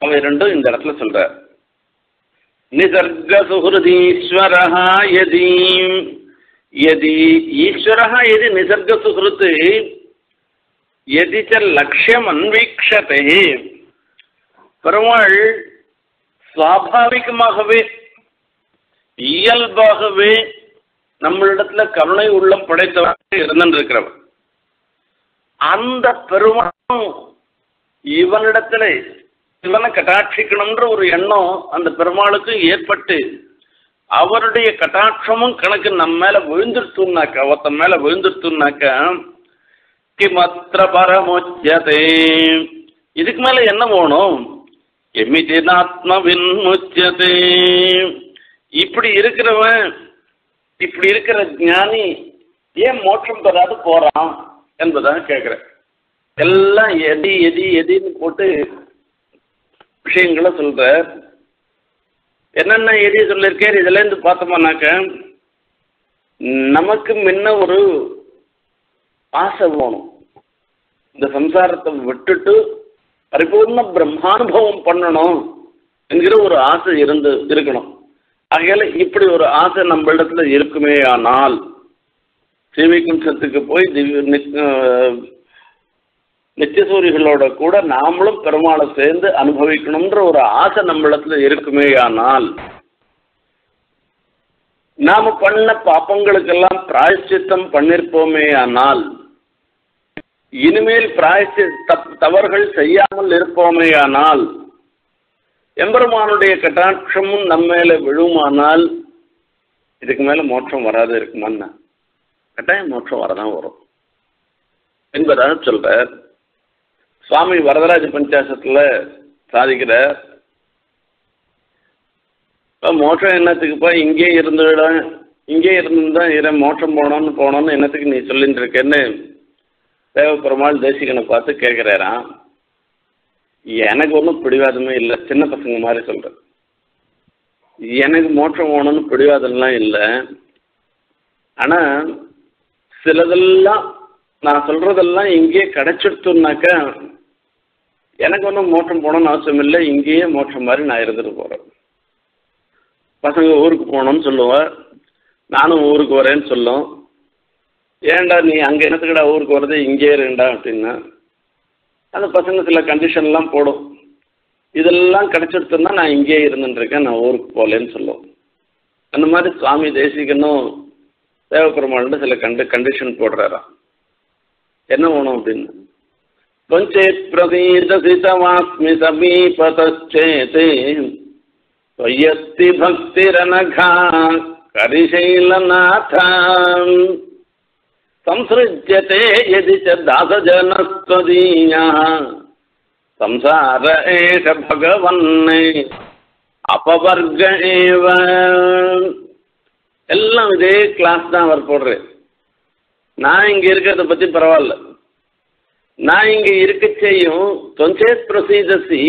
அவை ரெண்டும் இந்த இடத்துல சொல்ற. நிசர்க சுஹൃதீஸ்வரஹா யதி எதி. ஈஸ்வரஹா எதி நிசர்க சுஹൃத் எதி ச லட்சியம் அன்வீக்ஷத்தை பெருமாள் சுவாபாவிகமாகவே இயல்பாகவே நம்மளிடத்துல கருணை உள்ளம் படைத்தவராக இருந்திருக்கிறவன் அந்த பெருமாள் இவனிடத்துல இவனை கட்டாட்சிக்கணும்ன்ற ஒரு எண்ணம் அந்த பெருமாளுக்கு ஏற்பட்டு அவருடைய கட்டாட்சமும் கணக்கு நம்ம மேல விழுந்துருத்துனாக்க ஒருத்த மேல விழுந்துருத்துனாக்க கிமத்திர பரமுச்சதே. இதுக்கு மேல என்ன வேணும்? எமிதினாத்மவின் முச்சதே இப்படி இருக்கிறவன் இப்படி இருக்கிற ஞானி ஏன் மோட்சம் பெறாது போறான் என்பதான் கேட்கிறேன் எல்லாம் எதி எதி எதின்னு போட்டு விஷயங்களை சொல்ற என்னென்ன எதி சொல்லியிருக்கேன் இதுல இருந்து பார்த்தோம்னாக்க நமக்கு முன்ன ஒரு ஆசை வேணும். இந்த சம்சாரத்தை விட்டுட்டு பரிபூர்ண பிரம்மானுபவம் பண்ணணும் என்கிற ஒரு ஆசை இருந்து இருக்கணும். ஆகையால இப்படி ஒரு ஆசை நம்மளிடத்துல இருக்குமே ஆனால் சீவிகுண்டத்துக்கு போய் திவ்ய நித்தியசூரிகளோட கூட நாமளும் பெருமாளை சேர்ந்து அனுபவிக்கணும்ன்ற ஒரு ஆசை நம்மளத்துல இருக்குமே ஆனால் நாம பண்ண பாப்பங்களுக்கெல்லாம் பிராயச்சித்தம் பண்ணிருப்போமே ஆனால் இனிமேல் பிராயச்சி தப் தவறுகள் செய்யாமல் இருப்போமே ஆனால் எம்பெருமானுடைய கட்டாட்சமும் நம்ம மேல விழுமானால் இதுக்கு மேல மோட்சம் வராது இருக்குமான்னு கட்டாயம் மோட்சம் வரதான் வரும். என்பதாக சொல்றார். சுவாமி வரதராஜ பஞ்சாசத்தில் சாதிக்கிறார். இப்போ மோட்சம் என்னத்துக்குப்பா? இங்கே இருந்துவிட இங்கே இருந்துதான் இரு மோட்சம் போனோம்னு போனோம்னு என்னத்துக்கு நீ சொல்லிட்டு இருக்கேன்னு தேவப்பெருமாள் தேசிகனை பார்த்து கேட்குறாராம். எனக்கு ஒன்றும் பிடிவாதமே இல்லை சின்ன பசங்க மாதிரி சொல்கிறேன் எனக்கு மோட்சம் போகணும்னு பிடிவாதம்லாம் இல்லை. ஆனால் சிலதெல்லாம் நான் சொல்கிறதெல்லாம் இங்கேயே கிடச்சிடுத்துனாக்கா எனக்கு ஒன்றும் மோட்டம் போகணும்னு அவசியம் இல்லை. இங்கேயே மோட்டம் மாதிரி நான் இருந்துட்டு போகிறேன் பசங்க ஊருக்கு போகணும்னு சொல்லுவேன் நானும் ஊருக்கு வரேன்னு சொல்லும். ஏன்டா நீ அங்கே என்னத்துக்கடா ஊருக்கு வர்றது? இங்கே இருண்டா அப்படின்னா அந்த பசங்க சில கண்டிஷன்லாம் போடும். இதெல்லாம் கிடைச்சிடுத்துன்னா நான் இங்கேயே இருந்துட்டுருக்கேன் நான் ஊருக்கு போகலன்னு சொல்லும். அந்த மாதிரி சுவாமி தேசிகனும் தேவப்பெருமாள்னு சில கண்டு கண்டிஷன் போடுறாராம். என்ன வேணும் அப்படின்னு கொஞ்சேத் பிரசீதசிதமாத்மி சமீபதச்சேது தொய்யத்தி பக்திரனகா கரிசைலநாதாம் సంసృజ్యతే యది చ దాసజనస్వదీయ సంసార ఏష భగవన్ అపవర్గ ఏవ ఎల్లం ఇదే క్లాస్ தான் அவர் போடுறேன் நான் இங்கே இருக்கிறத பற்றி பரவாயில்ல. நான் இங்கே இருக்க செய்யும் தொஞ்சேத் பிரசீதசி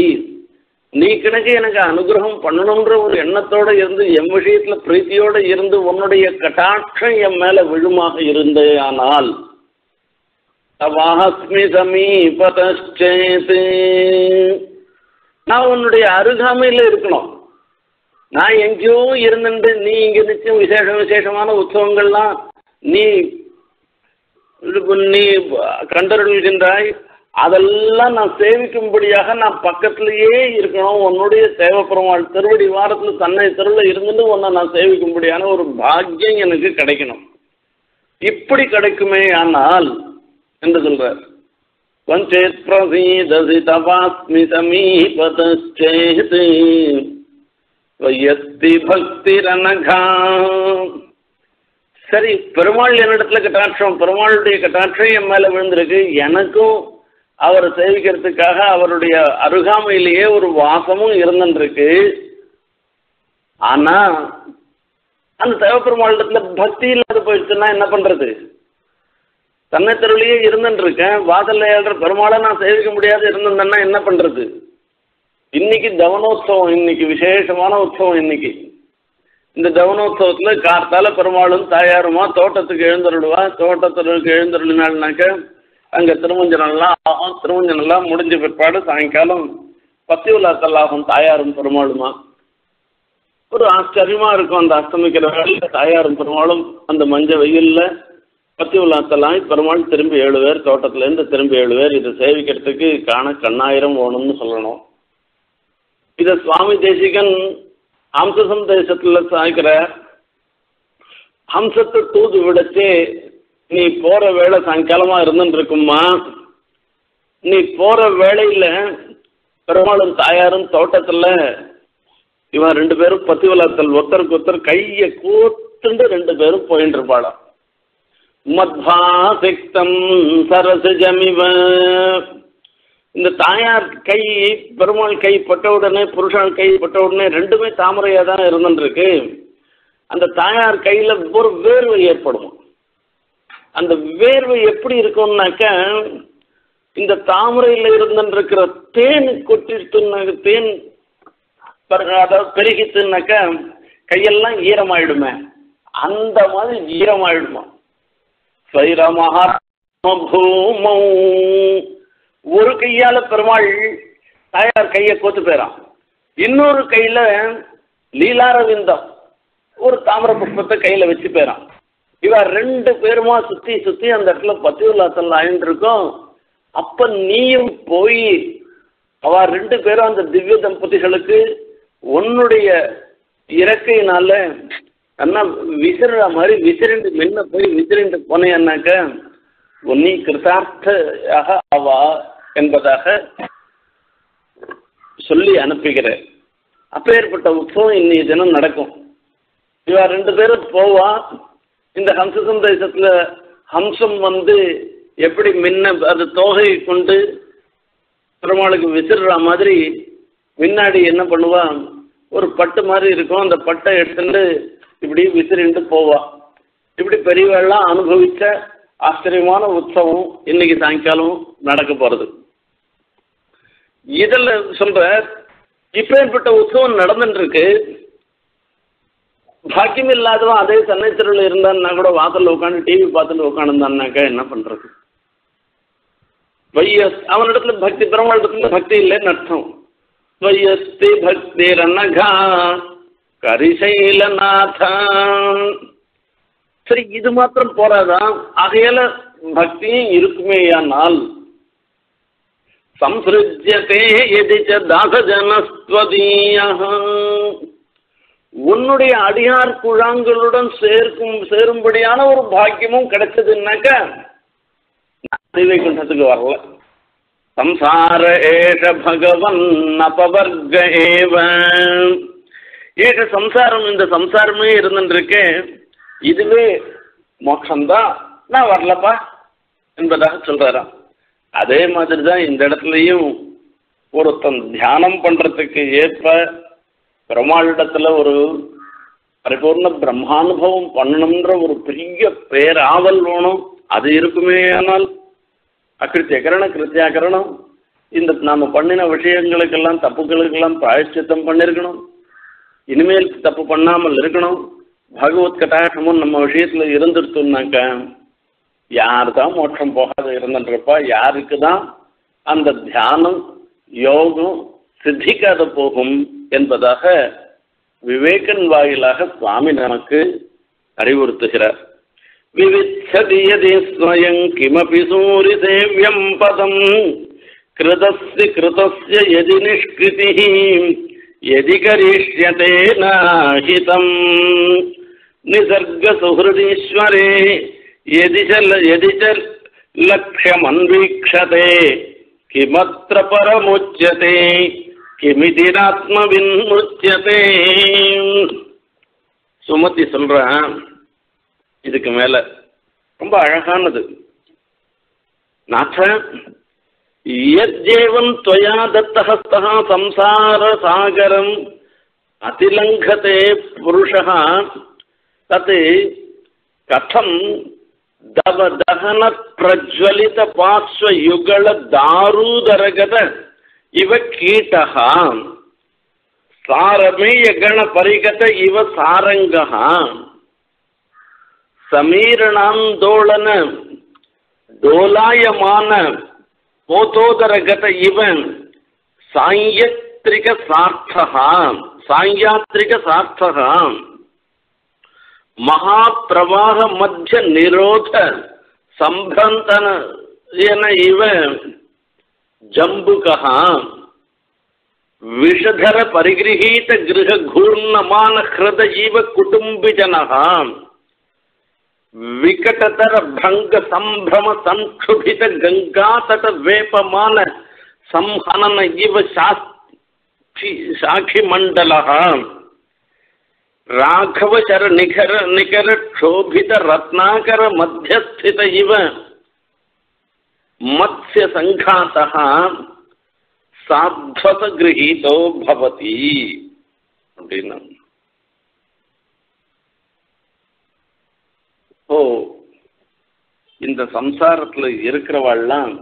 நீ கணக்கு எனக்கு அனுகிரகம் பண்ணணுன்ற ஒரு எண்ணத்தோட இருந்து என் விஷயத்துல பிரீத்தியோட இருந்து உன்னுடைய கட்டாட்சம் என் மேல விழுமாக இருந்தே ஆனால் வாஹஸ்மி சமீபதச்சேது நான் உன்னுடைய அருகாமையில் இருக்கணும். நான் எங்கேயோ இருந்துட்டு நீ இங்க நிச்சயம் விசேஷ விசேஷமான உற்சவங்கள்லாம் நீ இது நீ கண்டருள்கின்றாய் அதெல்லாம் நான் சேவிக்கும்படியாக நான் பக்கத்திலேயே இருக்கணும். உன்னுடைய தேவைப்பெருமாள் திருவடி வாரத்தில் தன்னை தெருவில் இருந்துட்டு உன்னை நான் சேவிக்கும்படியான ஒரு பாக்கியம் எனக்கு கிடைக்கணும். இப்படி கிடைக்குமே ஆனால் என்று சொல்றார். வஞ்சேத் பிரசீதசி தபாஸ்மி சமீபதச்சேத். வயத்தி பக்திரனகா. சரி பெருமாள் என்னிடத்துல கட்டாட்சம். பெருமாளுடைய கட்டாட்சம் என் மேல விழுந்திருக்கு. எனக்கும் அவரை சேவிக்கிறதுக்காக அவருடைய அருகாமையிலேயே ஒரு வாசமும் இருந்துருக்கு ஆனா அந்த தேவப்பெருமாளிடத்துல பக்தி இல்லாத போயிடுச்சுன்னா என்ன பண்றது? தன்னை தெருவிலேயே இருந்துருக்கேன் வாசல்ல ஏழ்ற பெருமாளை நான் சேவிக்க முடியாது. இருந்திருந்தேன்னா என்ன பண்றது? இன்னைக்கு தவனோத்சவம் இன்னைக்கு விசேஷமான உற்சவம் இன்னைக்கு. இந்த தவனோத்சவத்துல கார்த்தால பெருமாளும் தாயாருமா தோட்டத்துக்கு எழுந்தருடுவா தோட்டத்திற்கு எழுந்தருளினாள்னாக்க அங்கே திருமஞ்சனெல்லாம் ஆகும். திருமஞ்சனெல்லாம் முடிஞ்ச பிற்பாடு சாயங்காலம் பத்தி உலாத்தல்லாகும் தாயாரும் பெருமாளுமா. ஒரு ஆச்சரியமாக இருக்கும் அந்த அஸ்தமிக்கிற வேலையில் தாயாரும் பெருமாளும் அந்த மஞ்ச வெயில்ல பத்தி உலாத்தலாம் பெருமாள் திரும்பி ஏழு பேர் தோட்டத்துலேருந்து திரும்பி ஏழு பேர் இதை சேவிக்கிறதுக்கு காண கண்ணாயிரம் வேணும்னு சொல்லணும். இதை சுவாமி தேசிகன் ஹம்சசம் தேசத்துல சாய்க்கிற ஹம்சத்தை தூது விடச்சு நீ போற வேலை சாயங்காலமா இருந்துட்டு இருக்குமா நீ போற வேலையில பெருமாளும் தாயாரும் தோட்டத்துல இவன் ரெண்டு பேரும் பத்தி வளர்த்தல் ஒருத்தருக்கு ஒருத்தர் கையை கூத்துண்டு ரெண்டு பேரும் போயிட்டு இருப்பாளாம் மத்வாசிக்தம் சரசஜமிவ. இந்த தாயார் கை பெருமாள் கை பட்டவுடனே புருஷன் கை பட்டவுடனே ரெண்டுமே தாமரையாக தான் இருந்துருக்கு அந்த தாயார் கையில் ஒரு வேர்வை ஏற்படும். அந்த வேர்வை எப்படி இருக்கும்னாக்க இந்த தாமரையில் இருந்துருக்கிற தேன் கொட்டிட்டுனாக்க தேன் அதாவது பெருகித்துனாக்க கையெல்லாம் ஈரமாயிடுமே. அந்த மாதிரி ஈரமாயிடுமா. சைரமஹா பூமௌ ஒரு கையால பெருமாள் தாயார் கையை கோத்து போயிறான். இன்னொரு கையில லீலாரவிந்தம் ஒரு தாமிர புஷ்பத்தை கையில வச்சு போயிறான். இவ ரெண்டு பேருமா சுத்தி சுத்தி அந்த இடத்துல பத்தியுல்லாத்தல் ஆயின்னு இருக்கோம். அப்ப நீயும் போய் அவ ரெண்டு பேரும் அந்த திவ்ய தம்பதிகளுக்கு உன்னுடைய இறக்கையினால அண்ணா விசிற மாதிரி விசிறிண்டு முன்ன போய் விசிறிண்டு போனேன்னாக்க நீ கிருதார்த்தையாக அவ என்பதாக சொல்லி அனுப்புகிறேன். அப்பேற்பட்ட உற்சவம் இன்னைய தினம் நடக்கும். இவா ரெண்டு பேரும் போவா. இந்த ஹம்ச சந்தேசத்தில் ஹம்சம் வந்து எப்படி மின்ன அது தோகையை கொண்டு பெருமாளுக்கு விசிறுற மாதிரி முன்னாடி என்ன பண்ணுவா? ஒரு பட்டு மாதிரி இருக்கும். அந்த பட்டை எடுத்துட்டு இப்படி விசிறிண்டு போவா. இப்படி பெரியவெல்லாம் அனுபவிச்ச ஆச்சரியமான உற்சவம் இன்னைக்கு சாயங்காலம் நடக்க போறது. இதில் சொல்ற இப்பேற்பட்ட உற்சவம் நடந்துட்டு இருக்கு பாக்கியம் இல்லாதவன் அதே சென்னை தெருவில் இருந்தான்னா கூட வாசல்ல உட்காந்து டிவி பார்த்துட்டு உட்காந்துருந்தான்னாக்கா என்ன பண்றது? வையஸ் அவனிடத்துல பக்தி பெருமாளிடத்துல பக்தி இல்லைன்னு அர்த்தம் வையஸ்தி பக்தி ரன்னகா கரிசைலநாதான் சரி இது மாத்திரம் போறாதான் ஆகையால பக்தியும் இருக்குமேயானால் சம்சிருஜ்யத்தே எதிச்ச தாசஜனஸ்வதீய உன்னுடைய அடியார் குழாங்களுடன் சேர்க்கும் சேரும்படியான ஒரு பாக்கியமும் கிடைச்சதுன்னாக்க வைகுண்டத்துக்கு வரல. சம்சார ஏஷ பகவன் அபவர்க ஏவ ஏஷ சம்சாரம் இந்த சம்சாரமே இருந்துருக்கேன் இதுவே மோட்சம்தான். நான் வரலப்பா என்பதாக சொல்றாராம். அதே மாதிரி தான் இந்த இடத்துலையும் ஒருத்தன் தியானம் பண்ணுறதுக்கு ஏற்ப பெருமாளிடத்தில் ஒரு பரிபூர்ண பிரம்மானுபவம் பண்ணணுன்ற ஒரு பெரிய பேராவல் வேணும். அது இருக்குமே ஆனால் அகிருத்தியகரண கிருத்தியாகரணம் இந்த நாம் பண்ணின விஷயங்களுக்கெல்லாம் தப்புகளுக்கெல்லாம் பிராயச்சித்தம் பண்ணிருக்கணும். இனிமேல் தப்பு பண்ணாமல் இருக்கணும். பகவத் கட்டாட்சமும் நம்ம விஷயத்தில் இருந்துருத்தோம்னாக்க யார் தான் மோட்சம் போகாத இருந்துன்றப்பா யாருக்கு தான் அந்த தியானம் யோகம் சித்திக்காத போகும் என்பதாக விவேகன் வாயிலாக சுவாமி நமக்கு அறிவுறுத்துகிறார். விவிச்சதியதி ஸ்வயம் கிமபி சூரி சேவியம் பதம் கிருதஸ்ய கிருதஸ்ய எதி நிஷ்கிருதி எதி கரிஷ்யதே நாஹிதம் நிசர்க சுஹிருதீஸ்வரே यदि च यदि च लक्ष्यमन्वीक्षते किमत्र परमुच्यते கிமிதிராத்மவின்முச்சியதே சுமதி சொல்றான் இதுக்கு மேல ரொம்ப அழகானது நாச்ச யஜ்ஜேவம் त्वया दत्तहस्तः संसारसागरम् अतिलङ्घते पुरुषः तत् कथं दव ದವದಹನ ಪ್ರಜ್ವಲಿತ ಪಾರ್ಶ್ವ ಯುಗಳ ದಾರೂದರಗದ ಇವ ಕೀಟ ಸಾರಮೇಯ ಗಣ ಪರಿಗತ ಇವ ಸಾರಂಗ ಸಮೀರಣಾಂ ದೋಳನ ಡೋಲಾಯಮಾನ ಪೋತೋದರಗತ ಇವ ಸಾಂಯತ್ರಿಕ ಸಾರ್ಥ ಸಾಂಯಾತ್ರಿಕ ಸಾರ್ಥ महाप्रवाह मध्य निरोध संभ्रंतन इव जंबु कहा, विषधर परिगृहित गृह घूर्णमान हृदयीव कुटुंबिजन, विकटतर भंग संभ्रम संक्षुभित गंगा तट वेपमान संहनन इव शाखी मंडल ராகவ நிகர நிகர க்ஷோபித ரத்னாகர மத்தியஸ்தித இவ மத்ய சங்காசா சாத்வத கிரகீதோ பவதி அப்படின்னா இந்த சம்சாரத்தில் இருக்கிறவாள்லாம்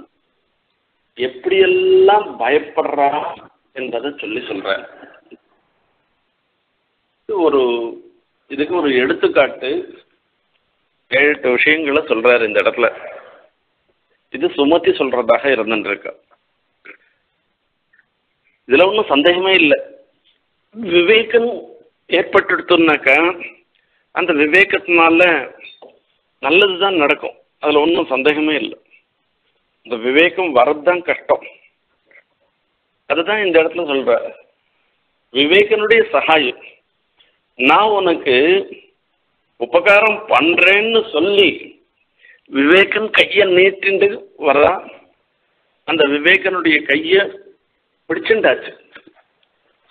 எப்படியெல்லாம் பயப்படுறா என்பதை சொல்லி சொல்கிறேன் ஒரு இதுக்கு ஒரு எடுத்துக்காட்டு ஏழு எட்டு விஷயங்களை சொல்றாரு இந்த இடத்துல. இது சுமத்தி சொல்றதாக இருந்துருக்கு இதுல ஒன்றும் சந்தேகமே இல்லை. விவேகம் ஏற்பட்டுடுத்துனாக்கா அந்த விவேகத்தினால நல்லது தான் நடக்கும். அதில் ஒன்றும் சந்தேகமே இல்லை. இந்த விவேகம் வரதுதான் கஷ்டம். அதுதான் இந்த இடத்துல சொல்ற விவேகனுடைய சகாயம். நான் உனக்கு உபகாரம் பண்றேன்னு சொல்லி விவேகன் கையை நீட்டிண்டு வர்றான் அந்த விவேகனுடைய கையை பிடிச்சுண்டாச்சு.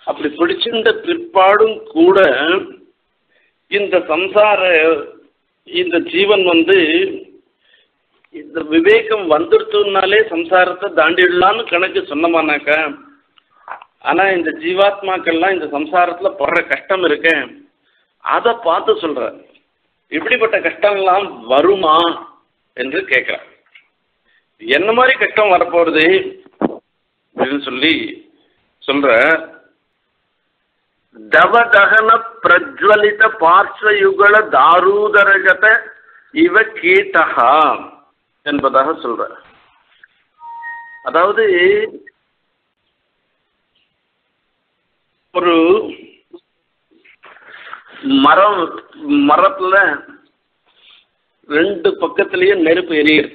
அப்படி பிடிச்சிருந்த பிற்பாடும் கூட இந்த சம்சார இந்த ஜீவன் வந்து இந்த விவேகம் வந்துடுத்துனாலே சம்சாரத்தை தாண்டிடலான்னு கணக்கு சொன்னமானாக்கா ஆனா இந்த ஜீவாத்மாக்கள்லாம் இந்த சம்சாரத்துல படுற கஷ்டம் இருக்கேன் அதை பார்த்து சொல்ற. இப்படிப்பட்ட கஷ்டம்லாம் வருமா என்று கேட்கிறான் என்ன மாதிரி கஷ்டம் வரப்போறது அப்படின்னு சொல்லி சொல்ற. தவதகன பிரஜ்வலித பார்ஸ்வயுகல தாரூதரகத இவ கீட்டகா என்பதாக சொல்ற. அதாவது ஒரு மரம் மரத்துல ரெண்டு பக்கத்துலயும் நெருப்பு எரியுது.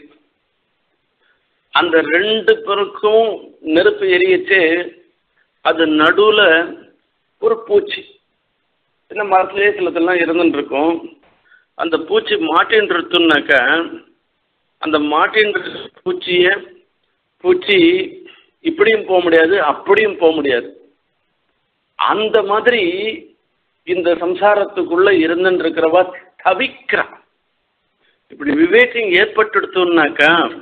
அந்த ரெண்டு பேருக்கும் நெருப்பு எரியச்சு அது நடுவில் ஒரு பூச்சி. இந்த மரத்துலேயே சிலதெல்லாம் இருந்துட்டு இருக்கும் அந்த பூச்சி மாட்டின்றதுனாக்க அந்த மாட்டின்ற பூச்சியை பூச்சி இப்படியும் போக முடியாது அப்படியும் போக முடியாது. அந்த மாதிரி இந்த சம்சாரத்துக்குள்ள இருந்துட்டு தவிக்கிறான். இப்படி விவேகம் ஏற்பட்டுடுத்தோம்னாக்கா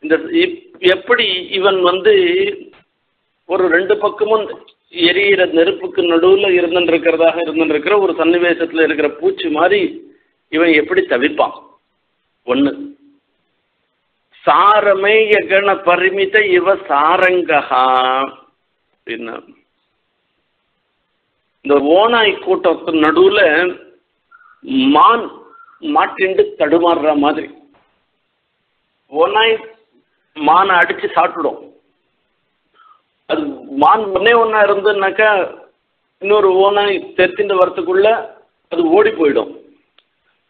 இந்த இப்- எப்படி இவன் வந்து ஒரு ரெண்டு பக்கமும் எரியிற நெருப்புக்கு நடுவில் இருந்துருக்கிறதாக இருந்துருக்கிற ஒரு சன்னிவேசத்தில் இருக்கிற பூச்சி மாதிரி இவன் எப்படி தவிப்பான்? ஒண்ணு. சாரமேய கண பரிமித இவ சாரங்கஹா. அப்படின்னா இந்த ஓனாய் கூட்டத்து நடுவில் மான் மாட்டிண்டு தடுமாறுற மாதிரி. ஓனாய் மானை அடிச்சு சாப்பிடும். அது மான் ஒன்னே ஒன்றா இருந்ததுனாக்கா இன்னொரு ஓனாய் தெத்திண்டு வரத்துக்குள்ள அது ஓடி போயிடும்.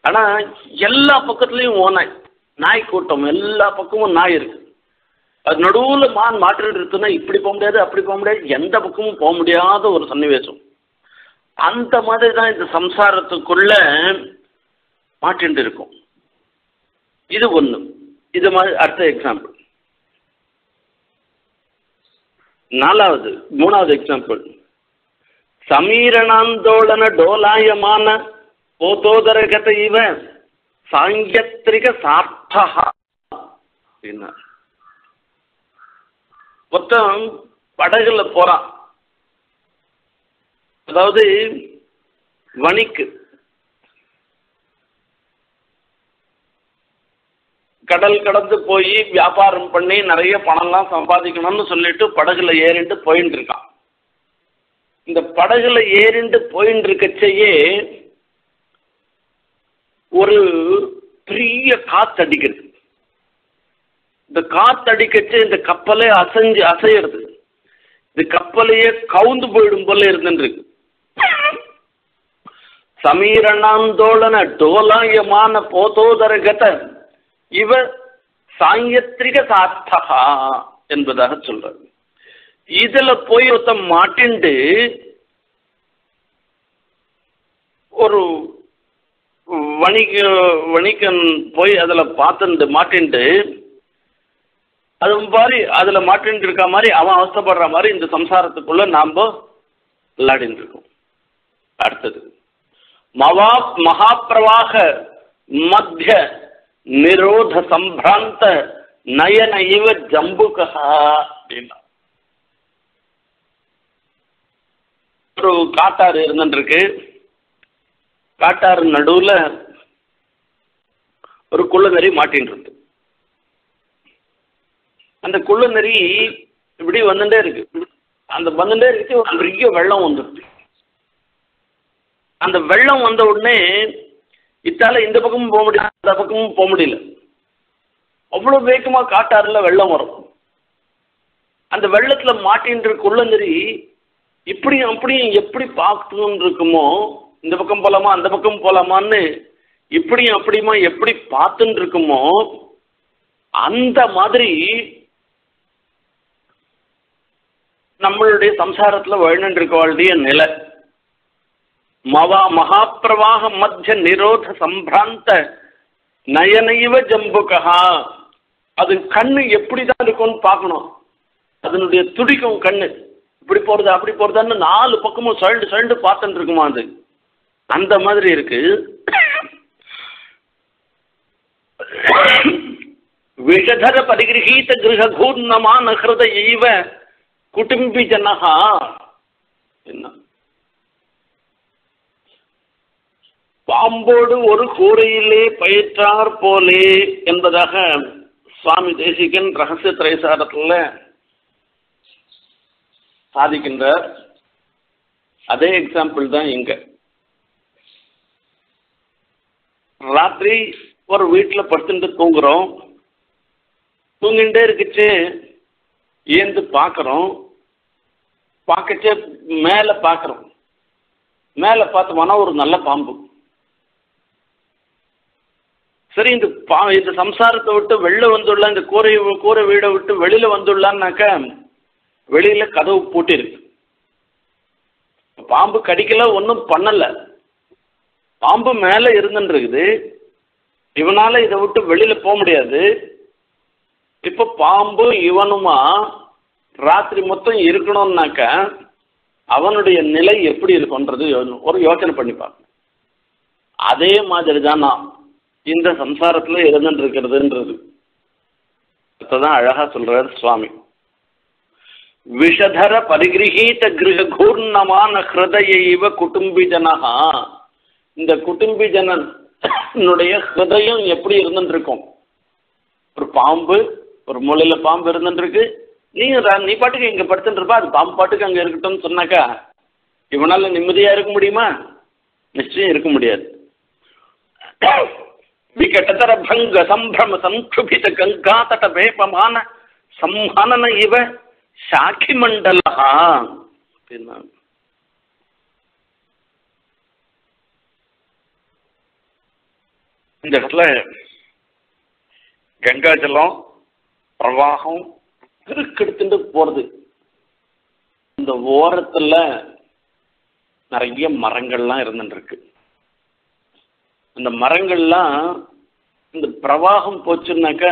ஆனால் எல்லா பக்கத்துலேயும் ஓனாய் நாய் கூட்டம் எல்லா பக்கமும் நாய் இருக்கு. அது நடுவில் மான் மாற்றிட்டு இருக்குன்னா இப்படி போக முடியாது அப்படி போக முடியாது எந்த பக்கமும் போக முடியாத ஒரு சன்னிவேசம். அந்த மாதிரி தான் இந்த சம்சாரத்துக்குள்ள மாட்டிண்டு இருக்கும் இது ஒன்று இது மாதிரி அடுத்த எக்ஸாம்பிள் நாலாவது மூணாவது எக்ஸாம்பிள் ಸಮೀರಣಾಂದೋಳನ ಡೋಲಾಯಮಾನ போதோதரகத இவ சாங்கியத்திரிக சார்த்தா அப்படின்னா மொத்தம் படகுல போறான் அதாவது வணிக்கு. கடல் கடந்து போய் வியாபாரம் பண்ணி நிறைய பணம்லாம் சம்பாதிக்கணும்னு சொல்லிட்டு படகுல ஏறிட்டு போயின்னு இருக்கான் இந்த படகுல ஏறிண்டு போயின்னு இருக்கச்சையே ஒரு பெரிய காத்து அடிக்கிறது இந்த காத்தடிக்கச்சு இந்த கப்பலே அசைஞ்சு அசையிறது. இந்த கப்பலையே கவுந்து போயிடும் போல இருந்துருக்கு ಸಮೀರಣಾಂದೋಲನ ಡೋಲಾಯಮಾನ போதோதரகத இவ சாயத்ரிக சார்த்தகா என்பதாக சொல்றாரு இதுல போய் ஒருத்தன் மாட்டிண்டு ஒரு வணிக வணிகன் போய் அதுல பார்த்துட்டு மாட்டிண்டு அது மாதிரி அதுல மாட்டின்னு இருக்க மாதிரி அவன் அவஸ்தைப்படுற மாதிரி இந்த சம்சாரத்துக்குள்ள நாம விளையாடின்னு இருக்கோம் அடுத்தது மவா மகாபிரவாக மத்திய நிரோத சம்பிராந்த நயன இவ ஜம்புகா அப்படின்னா. ஒரு காட்டாறு இருந்துருக்கு காட்டாறு நடுவுல ஒரு குள்ளநெறி மாட்டின் இருக்கு அந்த குள்ளநெறி இப்படி வந்துட்டே இருக்கு. அந்த வந்துட்டே இருக்கு ஒரு பெரிய வெள்ளம் வந்துருக்கு அந்த வெள்ளம் வந்த உடனே இத்தால இந்த பக்கமும் போக முடியல அந்த பக்கமும் போக முடியல. அவ்வளவு வேகமா காட்டாறுல வெள்ளம் வரும். அந்த வெள்ளத்துல மாட்டின்ற குள்ளநெறி இப்படியும் அப்படியும் எப்படி பார்க்கணும்னு இருக்குமோ இந்த பக்கம் போலாமா அந்த பக்கம் போலாமான்னு இப்படியும் அப்படியுமா எப்படி பார்த்துன்னு இருக்குமோ அந்த மாதிரி நம்மளுடைய சம்சாரத்துல வழிநின்றிருக்க இருக்கவாளுடைய நிலை. மவா மகாப்பிரவாக மத்திய நிரோத சம்பிராந்த நயனைவ ஜம்புகா அது கண்ணு எப்படிதான் இருக்கும்னு பார்க்கணும். அதனுடைய துடிக்கும் கண்ணு. இப்படி போறது அப்படி போறதான்னு நாலு பக்கமும் சழண்டு சழண்டு பார்த்துட்டு இருக்குமா அது. அந்த மாதிரி இருக்கு. விஷதர பரிகிரகீத கிரகூர்ணமான ஹிருதயைவ குடும்பி ஜனகா என்ன? பாம்போடு ஒரு கூரையிலே பயிற்றார் போலே என்பதாக சுவாமி தேசிகன் ரகசிய திரைசாரத்தில் சாதிக்கின்றார். அதே எக்ஸாம்பிள் தான் இங்க. ராத்திரி ஒரு வீட்டில் படுத்துட்டு தூங்குறோம். தூங்கிட்டே இருக்குச்சு ஏந்து பார்க்குறோம் பார்க்கச்சே மேலே பார்க்குறோம் மேலே பார்த்தோம்னா ஒரு நல்ல பாம்பு. சரி இந்த பா இந்த சம்சாரத்தை விட்டு வெளில வந்துள்ள இந்த கூரை கூரை வீடை விட்டு வெளியில வந்துள்ளான்னாக்கா வெளியில கதவு பூட்டிருக்கு. பாம்பு கடிக்கல ஒன்றும் பண்ணல. பாம்பு மேலே இருந்துருக்குது இவனால இதை விட்டு வெளியில போக முடியாது. இப்போ பாம்பு இவனுமா ராத்திரி மொத்தம் இருக்கணும்னாக்க அவனுடைய நிலை எப்படி இருக்கும்ன்றது ஒரு யோசனை பண்ணி பார்க்கணும் அதே மாதிரி தான் நான் இந்த சம்சாரத்தில் இருந்துட்டு இருக்கிறதுன்றது தான் அழகா சொல்றாரு சுவாமி. விஷதர பரிகிரகீத கிரகூர்ணமான ஹிருதய இவ குடும்பி இந்த குடும்பிஜனனுடைய ஹிருதயம் எப்படி இருந்துட்டு இருக்கும் ஒரு பாம்பு ஒரு மூலையில பாம்பு இருந்துட்டு இருக்கு நீ ர- நீ பாட்டுக்கு இங்க படுத்துட்டு இருப்பா அது பாம்பு பாட்டுக்கு அங்க இருக்கட்டும்னு சொன்னாக்கா இவனால நிம்மதியா இருக்க முடியுமா? நிச்சயம் இருக்க முடியாது. விகடதர பங்க சம்பிரம சம்சுபித கங்காதட வேபமான சம்ஹனன இவ சாக்கி மண்டலா அப்படின்னா இந்த இடத்துல கங்காஜலம் பிரவாகம் பெருக்கெடுத்துட்டு போறது. இந்த ஓரத்துல நிறைய மரங்கள்லாம் இருந்துட்டு இருக்கு. இந்த மரங்கள்லாம் இந்த பிரவாகம் போச்சுன்னாக்கா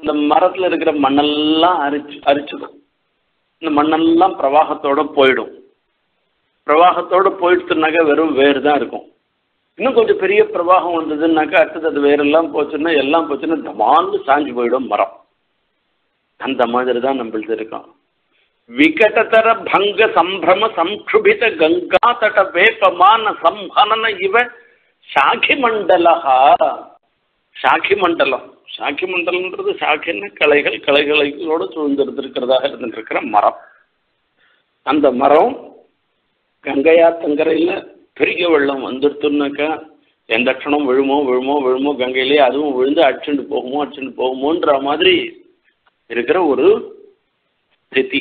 இந்த மரத்தில் இருக்கிற மண்ணெல்லாம் அரிச்சு அரிச்சிடும். இந்த மண்ணெல்லாம் பிரவாகத்தோட போயிடும். பிரவாகத்தோட போயிடுச்சுனாக்கா வெறும் வேர் தான் இருக்கும். இன்னும் கொஞ்சம் பெரிய பிரவாகம் வந்ததுன்னாக்கா அடுத்தது அது வேரெல்லாம் போச்சுன்னா எல்லாம் போச்சுன்னா தமான்னு சாஞ்சு போயிடும் மரம். அந்த மாதிரி தான் நம்மளுது இருக்கோம் விகடதர பங்க சம்பிரம சம்ஷுபித கங்கா தட வேப்பமான சம்ஹனன இவ சாக்கி மண்டலஹா சாக்கி மண்டலம் சாக்கி மண்டலம்ன்றது சாக்கின்னு கலைகள் களைகளோடு சூழ்ந்திருந்திருக்கிறதாக இருந்துருக்கிற மரம். அந்த மரம் கங்கையா தங்கரையில் பெரிய வெள்ளம் வந்துடுத்துனாக்கா எந்த க்ஷணம் விழுமோ விழுமோ விழுமோ கங்கையிலே அதுவும் விழுந்து அடிச்சுட்டு போகுமோ அடிச்சுட்டு போகுமோன்ற மாதிரி இருக்கிற ஒரு ஸ்திதி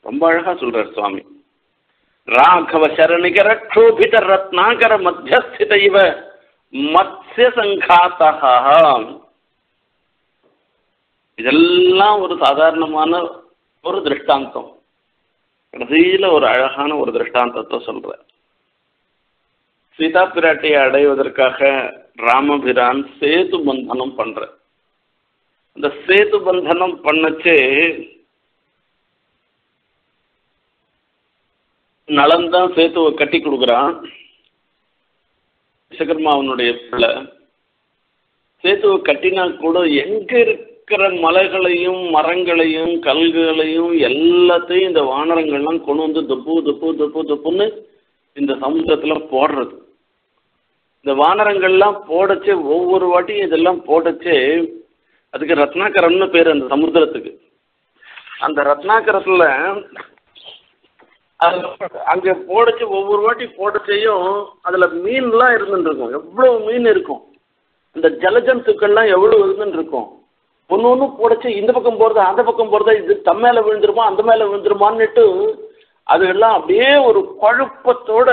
ரொம்ப அழகாக சொல்கிறார் சுவாமி. ராகவ சரணிகர க்ஷோபித ரத்னாகர மத்தியஸ்தித இவ மத்ய இதெல்லாம் ஒரு சாதாரணமான ஒரு திருஷ்டாந்தம். கடைசியில் ஒரு அழகான ஒரு திருஷ்டாந்தத்தை சொல்ற சீதா பிராட்டியை அடைவதற்காக ராமபிரான் சேது பந்தனம் பண்ற அந்த சேது பந்தனம் பண்ணச்சே நலன்தான் சேத்துவை கட்டி கொடுக்குறான். விஸ்வகர்மா அவனுடைய பிள்ளை. சேத்துவை கட்டினா கூட எங்க இருக்கிற மலைகளையும் மரங்களையும் கல்குகளையும் எல்லாத்தையும் இந்த வானரங்கள்லாம் கொண்டு வந்து தொப்பு தொப்பு தொப்பு தொப்புன்னு இந்த சமுத்திரத்துல போடுறது. இந்த வானரங்கள்லாம் போடச்சே ஒவ்வொரு வாட்டியும் இதெல்லாம் போடச்சே அதுக்கு ரத்னாகரம்னு பேர் அந்த சமுத்திரத்துக்கு. அந்த ரத்னாகரத்துல அது அங்கே போடச்சு ஒவ்வொரு வாட்டி போடச்சையும் அதில் மீன்லாம் இருந்துட்டு இருக்கும் மீன் இருக்கும்? இந்த ஜலஜந்துக்கள்லாம் எவ்வளோ இருந்துட்டு இருக்கும் ஒன்று ஒன்று போடச்சு இந்த பக்கம் போகிறதா அந்த பக்கம் போகிறதா இது தம்மேல விழுந்துருமா அந்த மேலே விழுந்துருமான்னுட்டு அது எல்லாம் அப்படியே ஒரு குழப்பத்தோட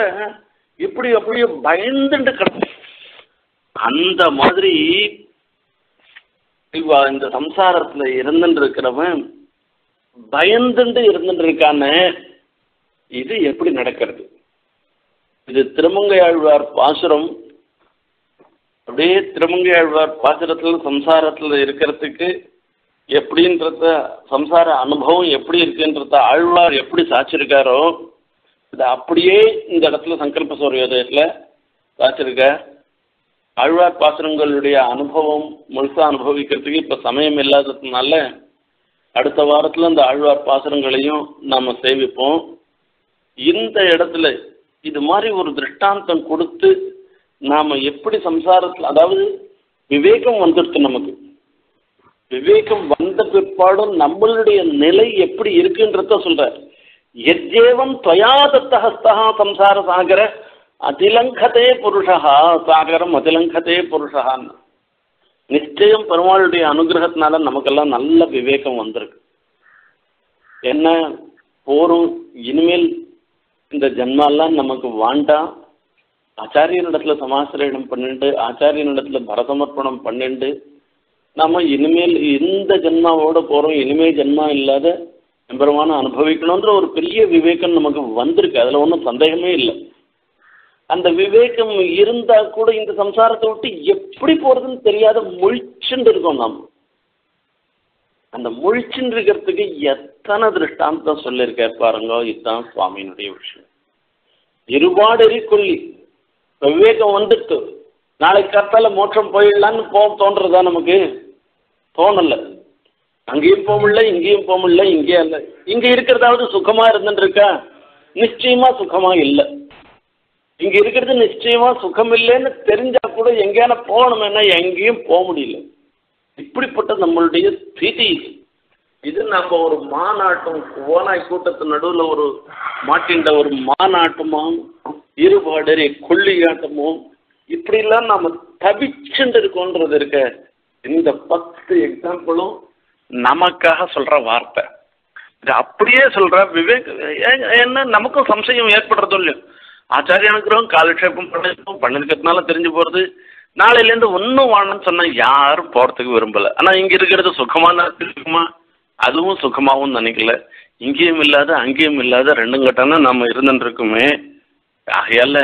இப்படி அப்படியே பயந்துட்டு கிடக்கு. அந்த மாதிரி இவ இந்த சம்சாரத்தில் இருந்துட்டு இருக்கிறவன் பயந்துட்டு இருந்துட்டு இருக்கான்னு இது எப்படி நடக்கிறது? இது திருமங்கையாழ்வார் பாசுரம். அப்படியே திருமங்கையாழ்வார் பாசுரத்தில் சம்சாரத்தில் இருக்கிறதுக்கு எப்படின்றத சம்சார அனுபவம் எப்படி இருக்குன்றத ஆழ்வார் எப்படி சாச்சிருக்காரோ இது அப்படியே இந்த இடத்துல சங்கல்ப சூரியோதயத்தில் சாச்சிருக்கார். ஆழ்வார் பாசுரங்களுடைய அனுபவம் முழுசாக அனுபவிக்கிறதுக்கு இப்போ சமயம் இல்லாததுனால அடுத்த வாரத்தில் இந்த ஆழ்வார் பாசுரங்களையும் நாம் சேவிப்போம் இந்த இடத்துல இது மாதிரி ஒரு திருஷ்டாந்தம் கொடுத்து நாம எப்படி சம்சாரத்தில் அதாவது விவேகம் வந்துடுது நமக்கு. விவேகம் வந்த பிற்பாடும் நம்மளுடைய நிலை எப்படி இருக்குன்றத சொல்ற எஜேவம் துவயாதத்தஹஸ்தா சம்சார சாகர அதிலங்கதே புருஷா சாகரம் அதிலங்கதே புருஷான்னு நிச்சயம் பெருமாளுடைய அனுகிரகத்தினால நமக்கெல்லாம் நல்ல விவேகம் வந்திருக்கு. என்ன போரும் இனிமேல் இந்த ஜென்மாலாம் நமக்கு வேண்டாம் ஆச்சாரியனிடத்துல சமாசிரயணம் பண்ணிட்டு ஆச்சாரியனிடத்துல பரதமர்ப்பணம் பண்ணிட்டு நாம இனிமேல் இந்த ஜென்மாவோட போறோம் இனிமே ஜென்மா இல்லாத எம்பெருமான அனுபவிக்கணுன்ற ஒரு பெரிய விவேகம் நமக்கு வந்திருக்கு. அதுல ஒன்றும் சந்தேகமே இல்லை. அந்த விவேகம் இருந்தா கூட இந்த சம்சாரத்தை விட்டு எப்படி போறதுன்னு தெரியாத முழிச்சுட்டு இருக்கோம் நாம். அந்த முழிச்சுட்டு இருக்கிறதுக்கு எத்தனை திருஷ்டாந்தம் சொல்லியிருக்கார் பாருங்க இதுதான் சுவாமியினுடைய விஷயம். இருபாடறி கொல்லி. விவேகம் வந்துட்டு நாளைக்கு கத்தால மோட்சம் போயிடலான்னு போ தோன்றதா நமக்கு? தோணல. அங்கேயும் போக முடியல இங்கேயும் போக முடியல இங்கேயும் இல்லை இங்க இருக்கிறதாவது சுகமா இருந்துருக்கா நிச்சயமா சுகமா இல்லை. இங்க இருக்கிறது நிச்சயமா சுகம் இல்லைன்னு தெரிஞ்சா கூட எங்கேயான போகணும்னா எங்கேயும் போக முடியல. இப்படிப்பட்ட நம்மளுடைய ஸ்திதி இது நம்ம ஒரு மாநாட்டம் ஓனாய் கூட்டத்து நடுவில் ஒரு மாட்டின்ற ஒரு மாநாட்டமும் இருபாடறி கொள்ளியாட்டமும். இப்படிலாம் நாம தவிச்சுட்டு இருக்கோன்றது இருக்க. இந்த பத்து எக்ஸாம்பிளும் நமக்காக சொல்ற வார்த்தை. இது அப்படியே சொல்ற விவேக் என்ன நமக்கும் சம்சயம் ஏற்படுறதும் இல்லையோ. ஆச்சாரிய அனுகிரகம் காலக்ஷேபம் பண்ணிருக்கோம் பண்ணிருக்கிறதுனால தெரிஞ்சு போறது? நாளையிலேருந்து ஒன்றும் வாழணும்னு சொன்னால் யாரும் போகிறதுக்கு விரும்பல. ஆனால் இங்கே இருக்கிறது சுகமான இருக்குமா அதுவும் சுகமாவும் நினைக்கல. இங்கேயும் இல்லாத அங்கேயும் இல்லாத ரெண்டும் கட்டான நம்ம இருந்துருக்குமே இருக்குமே ஆகையால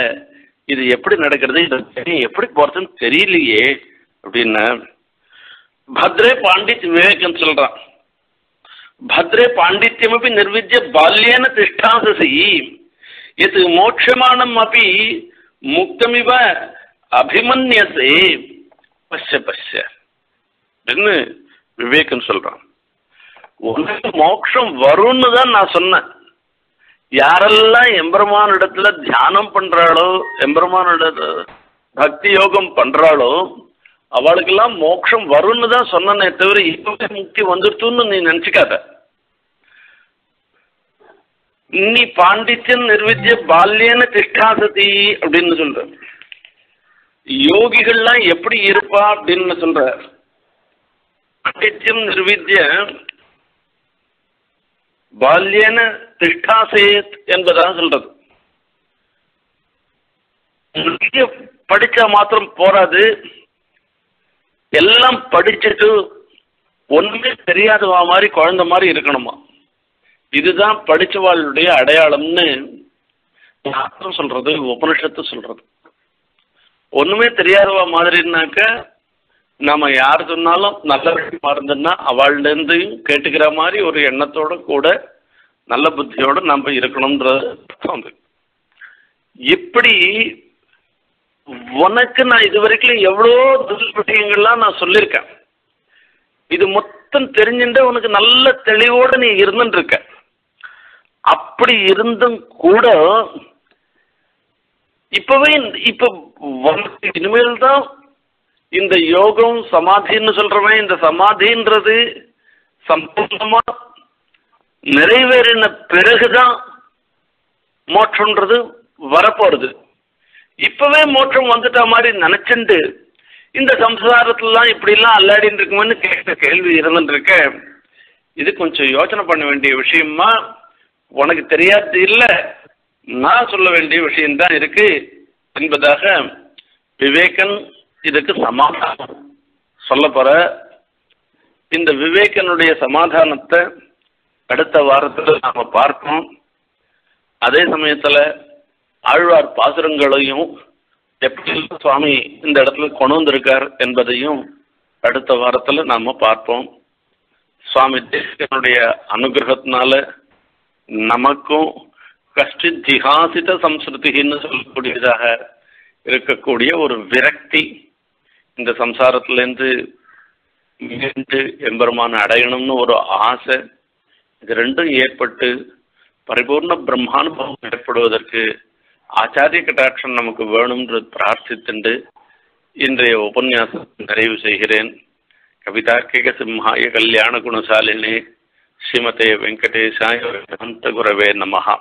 இது எப்படி நடக்கிறது இது எப்படி போகிறதுன்னு தெரியலையே அப்படின்னு பத்ரே பாண்டித் விவேகம் சொல்கிறான் பத்ரே பாண்டித்யமபி நிர்வித்திய பால்யேன திஷ்டாசசி எது மோட்சமானம் அப்படி முக்தமிவ அபிமன்யசே. பஷ்ய பஷ்ய. அப்படின்னு விவேகன் சொல்றான்? உனக்கு மோட்சம் வரும்னு தான் நான் சொன்னேன். யாரெல்லாம் எம்பெருமானிடத்துல தியானம் பண்றாளோ எம்பெருமானோட பக்தி யோகம் பண்றாளோ அவளுக்கெல்லாம் மோட்சம் வரும்னு தான் சொன்னனே தவிர இப்பவே முக்தி வந்துடுத்துன்னு நீ நினைச்சுக்காத. நீ பாண்டித்யன் நிர்வித்திய பால்யன திஷ்டாசதி அப்படின்னு சொல்ற. யோகிகள்லாம் எப்படி இருப்பா அப்படின்னு சொல்ற நித்தியம் நிர்வித்ய பால்யன திஷ்டாசேத் என்பதாக சொல்றது. படிச்சா மாத்திரம் போராது எல்லாம் படிச்சுட்டு ஒண்ணுமே தெரியாதவா மாதிரி குழந்தை மாதிரி இருக்கணுமா? இதுதான் படிச்சவாளுடைய அடையாளம்னு சொல்றது உபனிஷத்து சொல்றது. ஒண்ணுமே தெரியாதவா மாதிரினாக்க நம்ம யார் சொன்னாலும் நல்ல இருந்ததுன்னா அவள்லேருந்து கேட்டுக்கிற மாதிரி ஒரு எண்ணத்தோட கூட நல்ல புத்தியோட நம்ம இருக்கணும்ன்றது இப்படி உனக்கு நான் இது வரைக்கும் எவ்வளோ துல் நான் சொல்லியிருக்கேன். இது மொத்தம் தெரிஞ்சுட்டு உனக்கு நல்ல தெளிவோட நீ இருந்துட்டு இருக்க அப்படி இருந்தும் கூட இப்பவே இந்த- இப்ப இனிமேல் தான் இந்த யோகம் சமாதின்னு சொல்றவன் இந்த சமாதின்றது சம்பூர்ணமா நிறைவேறின பிறகுதான் மோட்சம்ன்றது வரப்போறது. இப்பவே மோட்சம் வந்துட்ட மாதிரி நினைச்சுண்டு இந்த சம்சாரத்துலலாம் இப்படிலாம் அல்லாடின்னு இருக்குமோன்னு கேட்ட கேள்வி இருந்துட்டு இருக்க இது கொஞ்சம் யோசனை பண்ண வேண்டிய விஷயமா உனக்கு தெரியாது இல்லை. நான் சொல்ல வேண்டிய விஷயம்தான் இருக்கு என்பதாக விவேகன் இதுக்கு சமாதானம். சொல்ல போற இந்த விவேகனுடைய சமாதானத்தை அடுத்த வாரத்தில் நாம பார்ப்போம். அதே சமயத்துல ஆழ்வார் பாசுரங்களையும் எப்படி சுவாமி இந்த இடத்துல கொண்டு வந்திருக்கார் என்பதையும் அடுத்த வாரத்தில் நாம பார்ப்போம். சுவாமி தேசிகனுடைய அனுகிரகத்தினால நமக்கும் கஷ்டித் ஜிஹாசித சம்ஸ்கிருதின்னு சொல்லக்கூடியதாக இருக்கக்கூடிய ஒரு விரக்தி இந்த சம்சாரத்திலேருந்து மீண்டு எம்பெருமான அடையணும்னு ஒரு ஆசை. இது ரெண்டும் ஏற்பட்டு பரிபூர்ண பிரம்மானுபவம் ஏற்படுவதற்கு ஆச்சாரிய கட்டாட்சம் நமக்கு வேணும்ன்று பிரார்த்தித்துண்டு இன்றைய உபன்யாசத்தை நிறைவு செய்கிறேன். கவிதார்க்கிக சிம்ஹாய கல்யாண குணசாலினி ஸ்ரீமதே வெங்கடேசாய குரவே நமஹா.